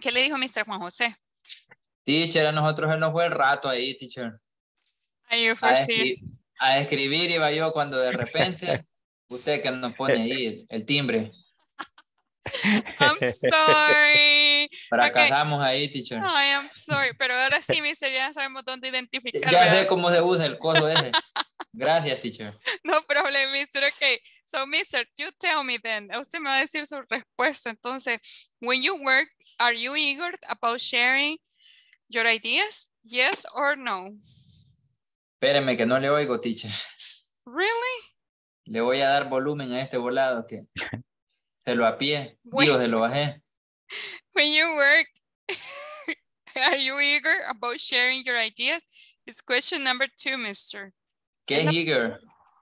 ¿Qué le dijo Mr. Juan José? Teacher, a nosotros él nos fue el rato ahí, teacher. Are you A, escri- a escribir iba yo cuando de repente usted que nos pone ahí el, el timbre. I'm sorry. Fracasamos ahí, teacher. I am sorry, pero ahora sí, Mr. Ya sabemos dónde identificar. Ya sé cómo se usa el coso ese. Gracias, teacher. No problem, Mr. Okay. So, Mr., you tell me then. Usted me va a decir su respuesta. Entonces, when you work, are you eager about sharing your ideas? Yes or no? Espéreme que no le oigo, teacher. Really? Le voy a dar volumen a este volado que se lo apié. Digo, se lo bajé. When you work, are you eager about sharing your ideas? It's question number two, Mr. ¿Qué es eager?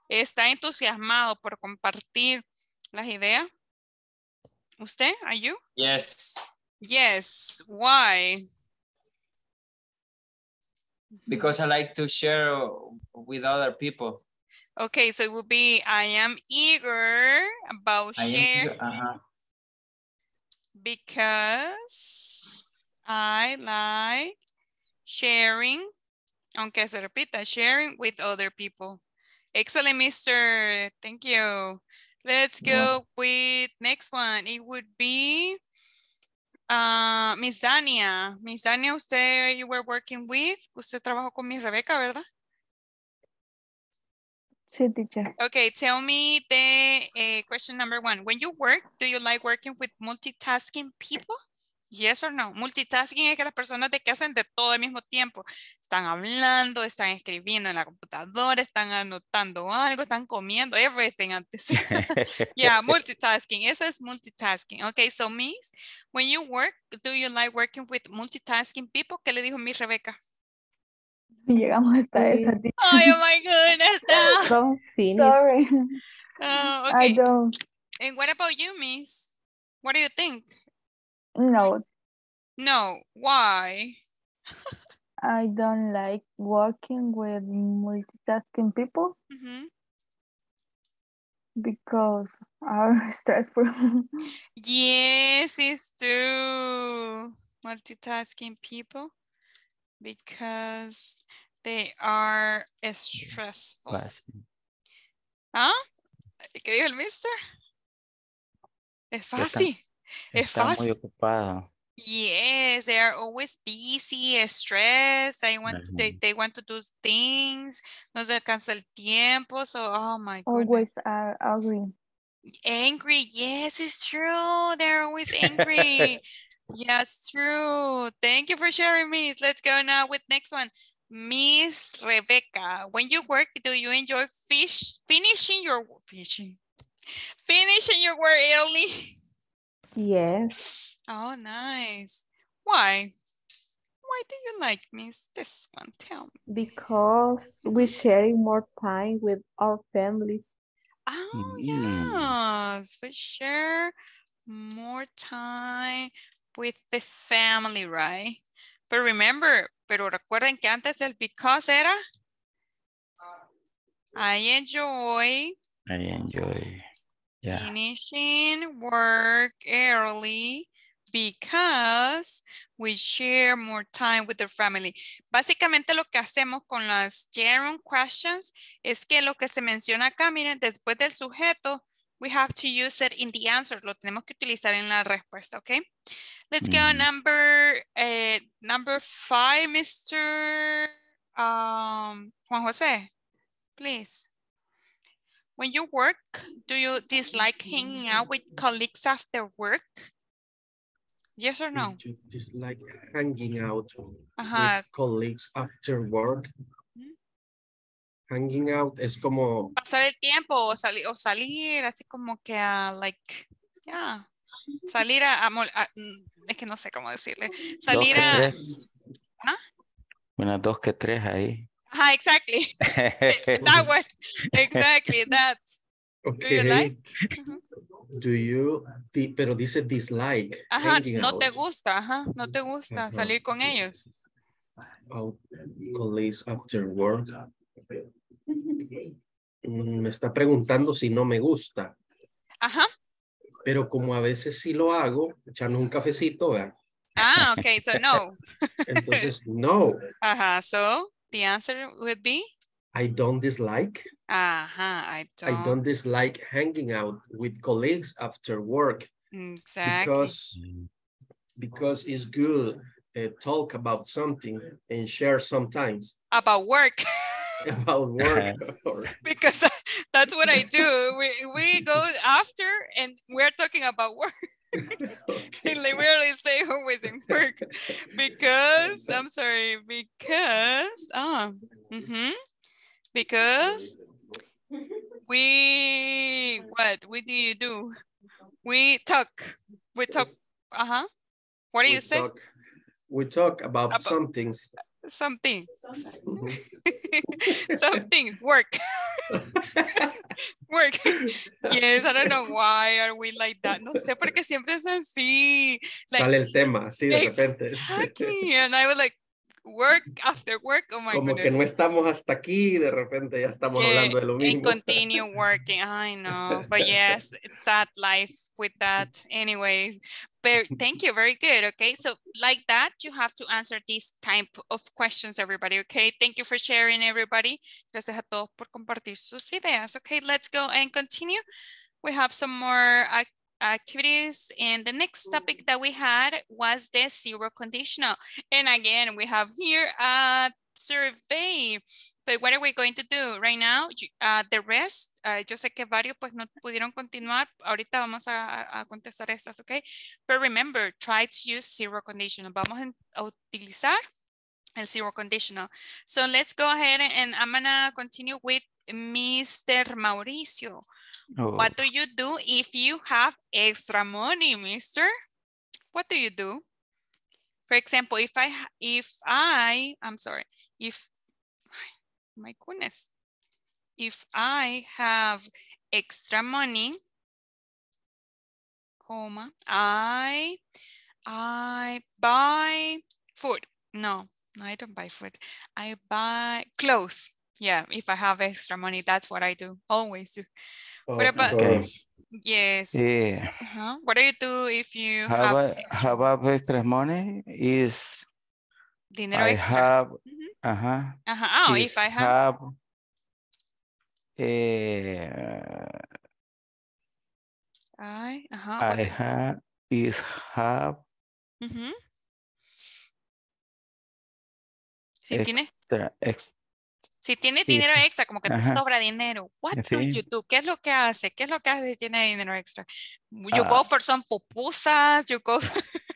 ¿Está entusiasmado por compartir las ideas? ¿Usted? Are you? Yes. Yes. Why? Because I like to share with other people. Okay, so it would be I am eager about I share eager- ajá. because I like sharing, aunque se repita, sharing with other people. Excellent, Mr. Thank you. Let's go with next one. It would be uh, Miss Dania. Miss Dania, usted, you were working with, usted trabajó con Miss Rebeca, ¿verdad? Sí, teacher. Okay, tell me the uh, question number one. When you work, do you like working with multitasking people? Yes or no? Multitasking es que las personas de que hacen de todo al mismo tiempo. Están hablando, están escribiendo en la computadora, están anotando algo, están comiendo, everything at the same time. Yeah, multitasking. Eso es multitasking. Okay, so Miss, when you work, do you like working with multitasking people? ¿Qué le dijo Miss Rebeca? Llegamos hasta Sí. esa, teacher. Ay, oh my goodness. no. Don't finish. Sorry. Oh, I okay. don't And what about you, Miss? What do you think? No. No, why? I don't like working with multitasking people Mhm. because are stressful. Yes, it's true. Multitasking people because they are stressful. Fácil. ¿Ah? ¿Qué dijo el mister? Es está- fácil. Es Está muy fácil. ocupado. Yes, they are always busy, stressed. They want to, they, they want to do things. No se alcanza el tiempo. So, oh my god. Always are angry. Angry. Yes, it's true. They're always angry. yes, true. Thank you for sharing, Miss. Let's go now with next one. Miss Rebecca, when you work, do you enjoy fish finishing your fishing? Finishing your work early? Yes, Oh, nice. Why? Why do you like Miss this one? Tell me. because we're sharing more time with our families. Oh, Mm. yes, we share more time with the family, right? But remember, pero recuerden que antes el because era I enjoy I enjoy. Yeah. finishing work early because we share more time with the family. Básicamente lo que hacemos con las gerund questions es que lo que se menciona acá, miren, después del sujeto, we have to use it in the answer. Lo tenemos que utilizar en la respuesta, okay? Let's go Mhm. number, eh, number five, Mr. um, Juan Jose, please. When you work, do you dislike hanging out with colleagues after work? Yes or no? You dislike hanging out Ajá. with colleagues after work. Hanging out es como, Pasar el tiempo o, salir o salir, así como que a, like, yeah. Salir a, a mol- a- mm, es que no sé cómo decirle. Dos Salir que a, tres. ¿Ah? Unas dos que tres ahí. ajá, exactly. That one, exactly, that. you like? Ujú. do you, di- pero dice dislike Ajá, no te gusta, ajá, no te gusta Ajá. salir con ellos. out colleagues after work. Mm, Me está preguntando si no me gusta, Ajá. pero como a veces sí lo hago, echarnos un cafecito, ¿verdad? Ah, okay, so no. Entonces, no, Ajá, so the answer would be, I don't dislike. ajá, I I don't. don't dislike hanging out with colleagues after work Exactly. because because it's good uh, talk about something and share sometimes About work. about work. or- because that's what I do. We we go after and we're talking about work. and like we always stay always in work because I'm sorry because oh mhm because we what what do you do? We talk. We talk. Uh huh. What do we you say? talk, we talk about, About- some things. Something. Mhm. Some things work. work. Yes, I don't know why are we like that. No sé por qué siempre es así. Like, Sale el tema así de repente. Exactly. And I was like, work after work. Oh my Como que goodness. no estamos hasta aquí, de repente ya estamos Yeah, hablando de lo and continue working. I know. But yes, it's sad life with that. Anyways, but thank you. Very good. Okay. So like that, you have to answer these type of questions, everybody. Okay. Thank you for sharing, everybody. Gracias a todos por compartir sus ideas. Okay. Let's go and continue. We have some more ac- activities and the next topic that we had was the zero conditional. And again, we have here a survey. But what are we going to do right now? Uh, the rest, uh, yo sé que varios pues no pudieron continuar. Ahorita vamos a, a- contestar estas, ¿ok? But remember, try to use zero conditional. Vamos a utilizar el zero conditional. So let's go ahead and I'm gonna continue with Mr. Mauricio. Oh, What do you do if you have extra money, mister? What do you do? For example, if I, if I, I'm sorry, if, my goodness, if I have extra money, comma, I, I buy food. No, no, I don't buy food. I buy clothes. Yeah, if I have extra money, that's what I do. Always do. What Of about- Okay. course. Yes. yeah. Uh-huh. What do you do if you How have about, extra how about extra money is dinero I extra? have, Mhm. uh-huh, Uh-huh. Oh, is if I have, eh, I, uh-huh. I what do- have, is have Ujú. Si tiene, extra, ex, Si tiene Sí, dinero sí. extra, como que te Ajá. sobra dinero, what do Sí. you do? ¿Qué es lo que hace? ¿Qué es lo que hace si tiene dinero extra? You go Ah. for some pupusas, you go,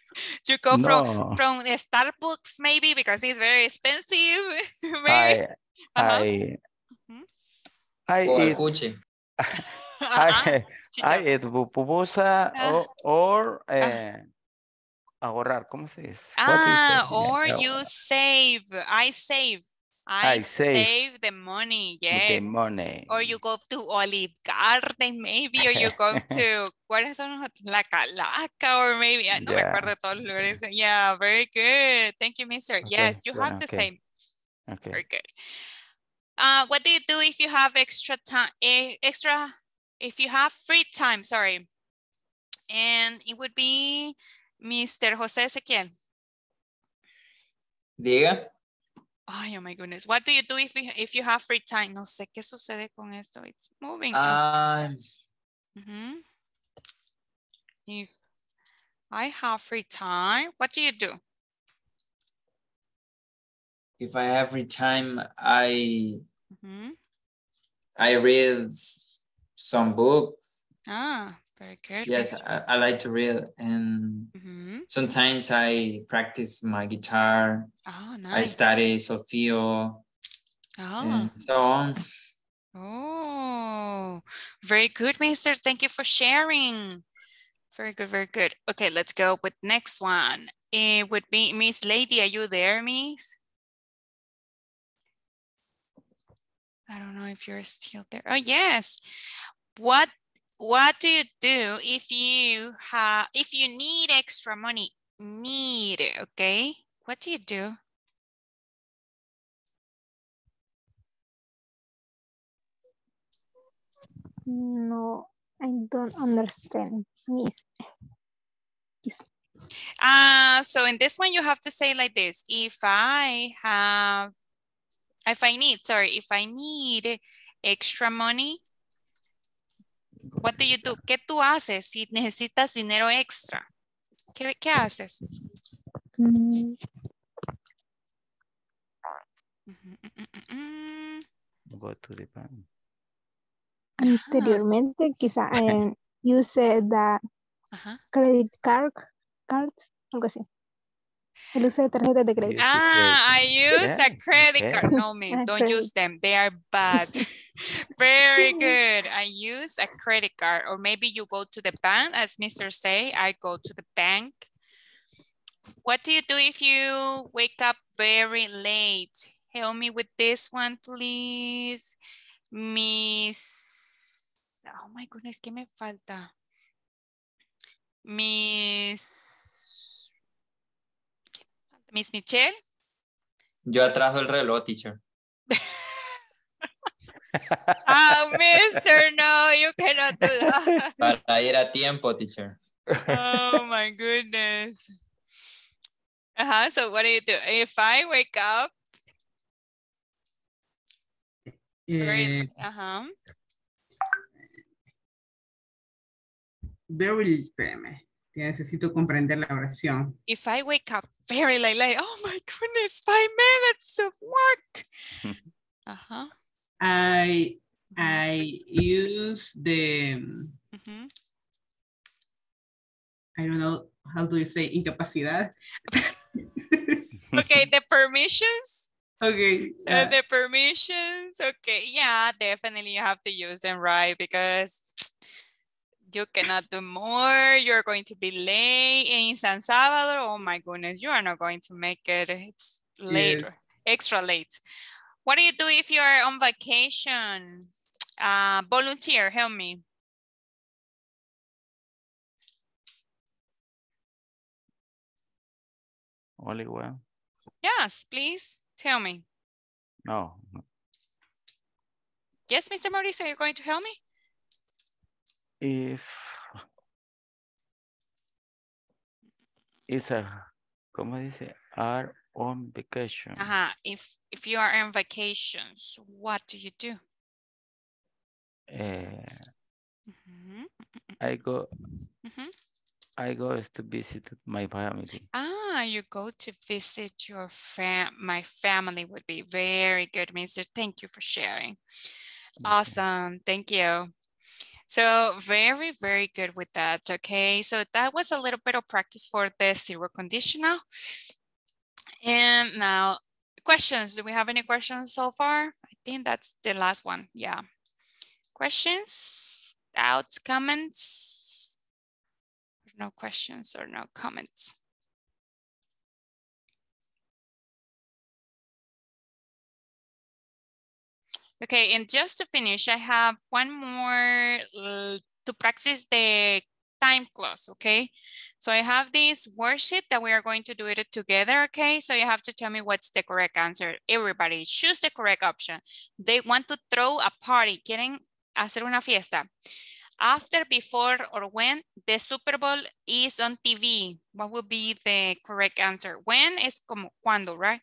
you go No. from, from Starbucks maybe because it's very expensive, maybe. I. I, Ujú. I O al eat, cuche. Ajá, I, I eat pu- pupusa Ah. o, or eh, ahorrar, ¿cómo se dice? Do Ah, or Yeah, you save. I save. I, I save. save the money. the Yes. money. Or you go to Olive Garden, maybe, or you go to, ¿cuáles son los? La Calaca, or maybe, ah, no me Yeah. acuerdo de todos los lugares. Yeah, very good. Thank you, mister. Okay, Yes, you have bueno, to okay. say, Okay. very good. Uh, what do you do if you have extra time, extra, if you have free time, sorry. And it would be Mr. Jose Ezequiel. Diga. Ay, oh my goodness. What do you do if you, if you have free time? No sé qué sucede con esto. It's moving. Ah, Mhm. If I have free time, what do you do? if I have free time, I Mhm. I read some books. Ah, very good. Yes, I, I like to read, and Mhm. sometimes I practice my guitar. Oh, nice. I study Solfeo Oh, and so on. oh, very good, Mister. Thank you for sharing. Very good, very good. Okay, let's go with next one. It would be Miss Lady. Are you there, Miss? I don't know if you're still there. Oh, yes. What what do you do if you have if you need extra money? Need it, okay? What do you do? No, I don't understand, miss. Uh, so in this one, you have to say like this. If I have, if I need, sorry, if I need extra money, what do you do? ¿Qué tú haces si necesitas dinero extra? ¿Qué, qué haces? Mm. Go to the bank. Anteriormente, quizá eh, you said that Ajá. credit card, cards, algo así. El uso de tarjetas de crédito. Ah, I use Yeah, a credit card. okay. No, miss, don't credit. use them. They are bad. Very good. I use a credit card. Or maybe you go to the bank, as Mr. say, I go to the bank. What do you do if you wake up very late? Help me with this one, please. Miss, oh my goodness, ¿qué me falta? Miss, ¿qué me falta? Miss Michelle. Yo atraso el reloj, teacher. Oh, mister, no, you cannot do that. Para ir a tiempo, teacher. Oh my goodness. Uh-huh, so what do you do? If I wake up, very, Eh, uh-huh. very, espérame, que necesito comprender la oración. If I wake up very late, like, oh my goodness, five minutes of work. Uh-huh. I, I use the, mhm. I don't know, how do you say, incapacidad? Okay, the permissions. Okay. Uh, uh, the permissions. Okay, yeah, definitely you have to use them right because you cannot do more. You're going to be late in San Salvador. Oh my goodness, you are not going to make it. It's late, Yes. extra late. What do you do if you are on vacation? Uh, volunteer, help me. Only one? Yes, please tell me. No. no. Yes, Mr. Mauricio, you're going to help me? If it's a, ¿cómo dice? Are on vacation. Uh-huh. If if you are on vacations, what do you do? Eh, Mhm, I go, mhm. I go to visit my family. Ah, you go to visit your fam. My family would be very good, Mister. Thank you for sharing. Awesome. Thank you. So very, very good with that. Okay. So that was a little bit of practice for the zero conditional. And now questions. Do we have any questions so far? I think that's the last one. Yeah. Questions, doubts, comments? No questions or no comments. Okay, and just to finish, I have one more to practice the time clause, okay? So I have this worksheet that we are going to do it together, okay? So you have to tell me what's the correct answer. Everybody choose the correct option. They want to throw a party, quieren hacer una fiesta. After, before, or when the Super Bowl is on TV, what would be the correct answer? When is como cuando, right?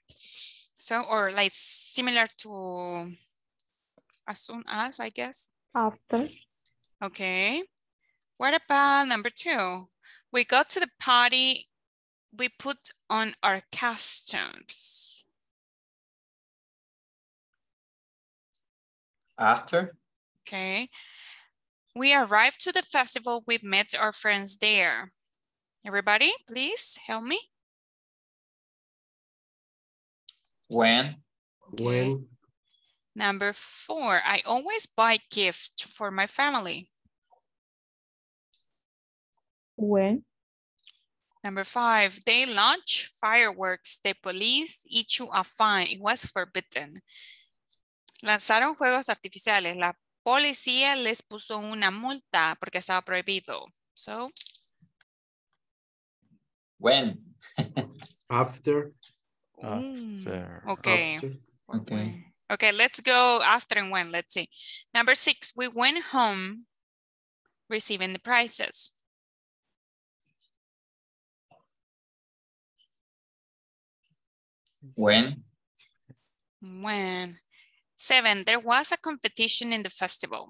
So, or like similar to as soon as, I guess. After. Okay. What about number two? We go to the party, we put on our costumes. After. Okay. We arrived to the festival, we met our friends there. Everybody, please help me. When. When. Number four, I always buy gifts for my family. When. Number five, they launch fireworks. The police issue a fine. It was forbidden. Lanzaron fuegos artificiales. La policía les puso una multa porque estaba prohibido. So. When. After. Mm, After. Okay. After. Okay. Okay, let's go after and when. Let's see. Number six, we went home receiving the prizes. When. When. Seven, there was a competition in the festival.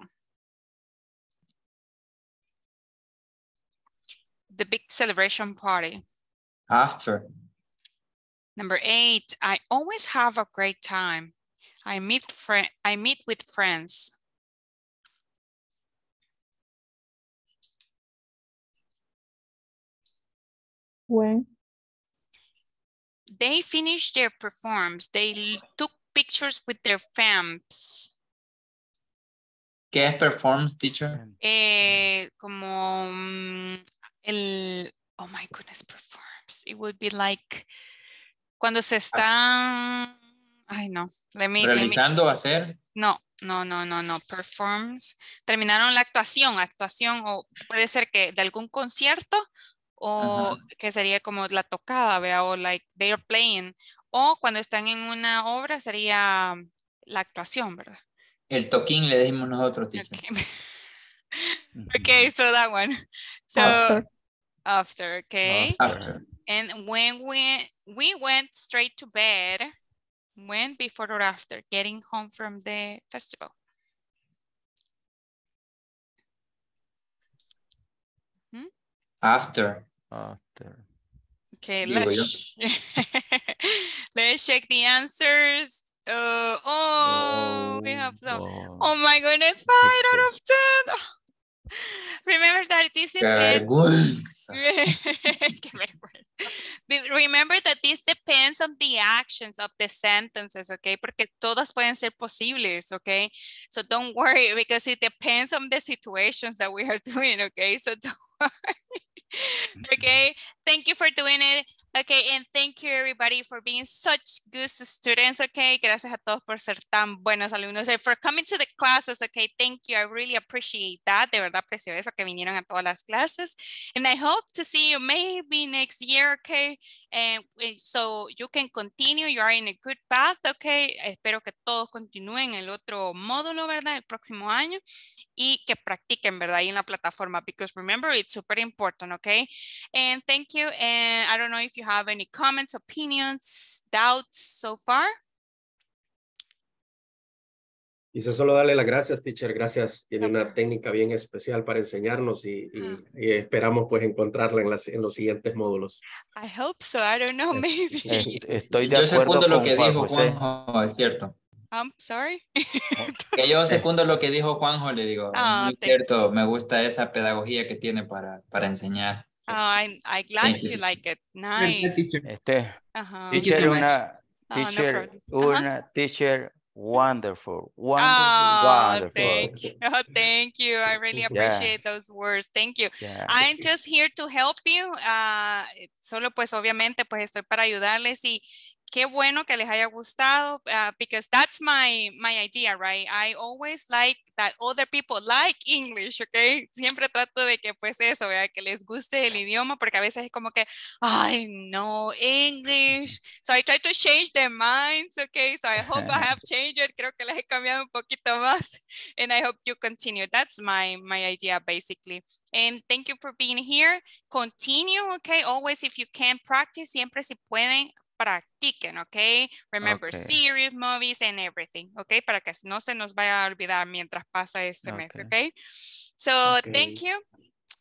The big celebration party. After. Number eight, I always have a great time. I meet friend I meet with friends. When. They finished their performance. They took pictures with their fans. ¿Qué es performance, teacher? Eh, como mm, el, oh my goodness, performs. It would be like cuando se están, ay no, let me, let me- Realizando, hacer. no, no, no, no, no, performs. Terminaron la actuación, actuación o puede ser que de algún concierto o que sería como la tocada, vea, o like they are playing. O cuando están en una obra sería la actuación, ¿verdad? El toquín le decimos nosotros, teacher. Okay, so that one. So After. after, okay. After. And when we we went straight to bed, when before or after getting home from the festival? Hmm? After. After. Okay, let's let's check the answers. Uh, oh, we have some. Oh, Oh my goodness, five out of ten. Remember that this depends. vergüenza. Qué vergüenza. Be- Remember that this depends on the actions of the sentences, okay? Porque todas pueden ser posibles, okay? So don't worry because it depends on the situations that we are doing, okay? So don't worry. Mm-hmm. okay, thank you for doing it. Okay, and thank you everybody for being such good students, okay? Gracias a todos por ser tan buenos alumnos. And for coming to the classes, okay? Thank you. I really appreciate that. De verdad aprecio eso que vinieron a todas las clases. And I hope to see you maybe next year, okay? And eh, so you can continue. You are in a good path, okay? Espero que todos continúen el otro módulo, ¿verdad? El próximo año. Y que practiquen, ¿verdad? En la plataforma. Because remember, it's super important, okay? And thank you. And I don't know if you have any comments, opinions, doubts so far. Dice solo darle las gracias, teacher. Gracias. Tiene una técnica bien especial para enseñarnos y, y- y esperamos pues encontrarla en, las, en los siguientes módulos. I hope so. I don't know, maybe. Est- Estoy de Yo acuerdo secundo lo con que Juan dijo José. Juanjo, es cierto. I'm sorry. Que yo secundo lo que dijo Juanjo, le digo, Ah, muy thank- cierto, me gusta esa pedagogía que tiene para, para enseñar. Oh, I, I glad you. you like it. Nice. Este, Uh-huh. Teacher, so much. una, Oh, no teacher. Uh-huh. una teacher, wonderful, wonderful, Oh, wonderful. thank you. Oh, thank you. I really Yeah. appreciate those words. Thank you. Yeah. I'm just here to help you. Ah, solo pues obviamente pues estoy para ayudarles y qué bueno que les haya gustado ah, because that's my my idea, right? I always like that other people like English, okay? Siempre trato de que pues eso, ¿verdad? que les guste el idioma porque a veces es como que, ay, no, English. So I try to change their minds, okay? So I hope I have changed it. Creo que les he cambiado un poquito más and I hope you continue. That's my my idea basically. And thank you for being here. Continue, okay? Always if you can practice, siempre si pueden, practiquen, okay? Remember Okay. series, movies, and everything, okay? Para que no se nos vaya a olvidar mientras pasa este mes, Okay. okay? So Okay. thank you.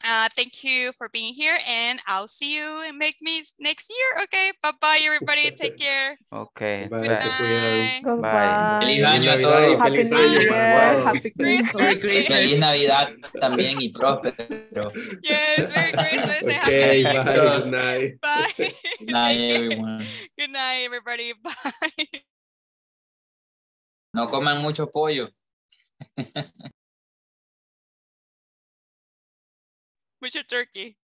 Uh, thank you for being here and I'll see you in Make Me next year, okay? Bye-bye, everybody. Take care. Okay, Bye, thank- se cuidan. Goodbye. Feliz año a Navidad y todos. Happy feliz New año. Year. Wow. Happy Christmas. Merry Christmas. Feliz Navidad también y próspero. Yes, Merry Christmas and Okay, Happy bye. Year. Good night. Bye. Good night, Take care. everyone. Good night, everybody. Bye. No coman mucho pollo. Mucho turkey.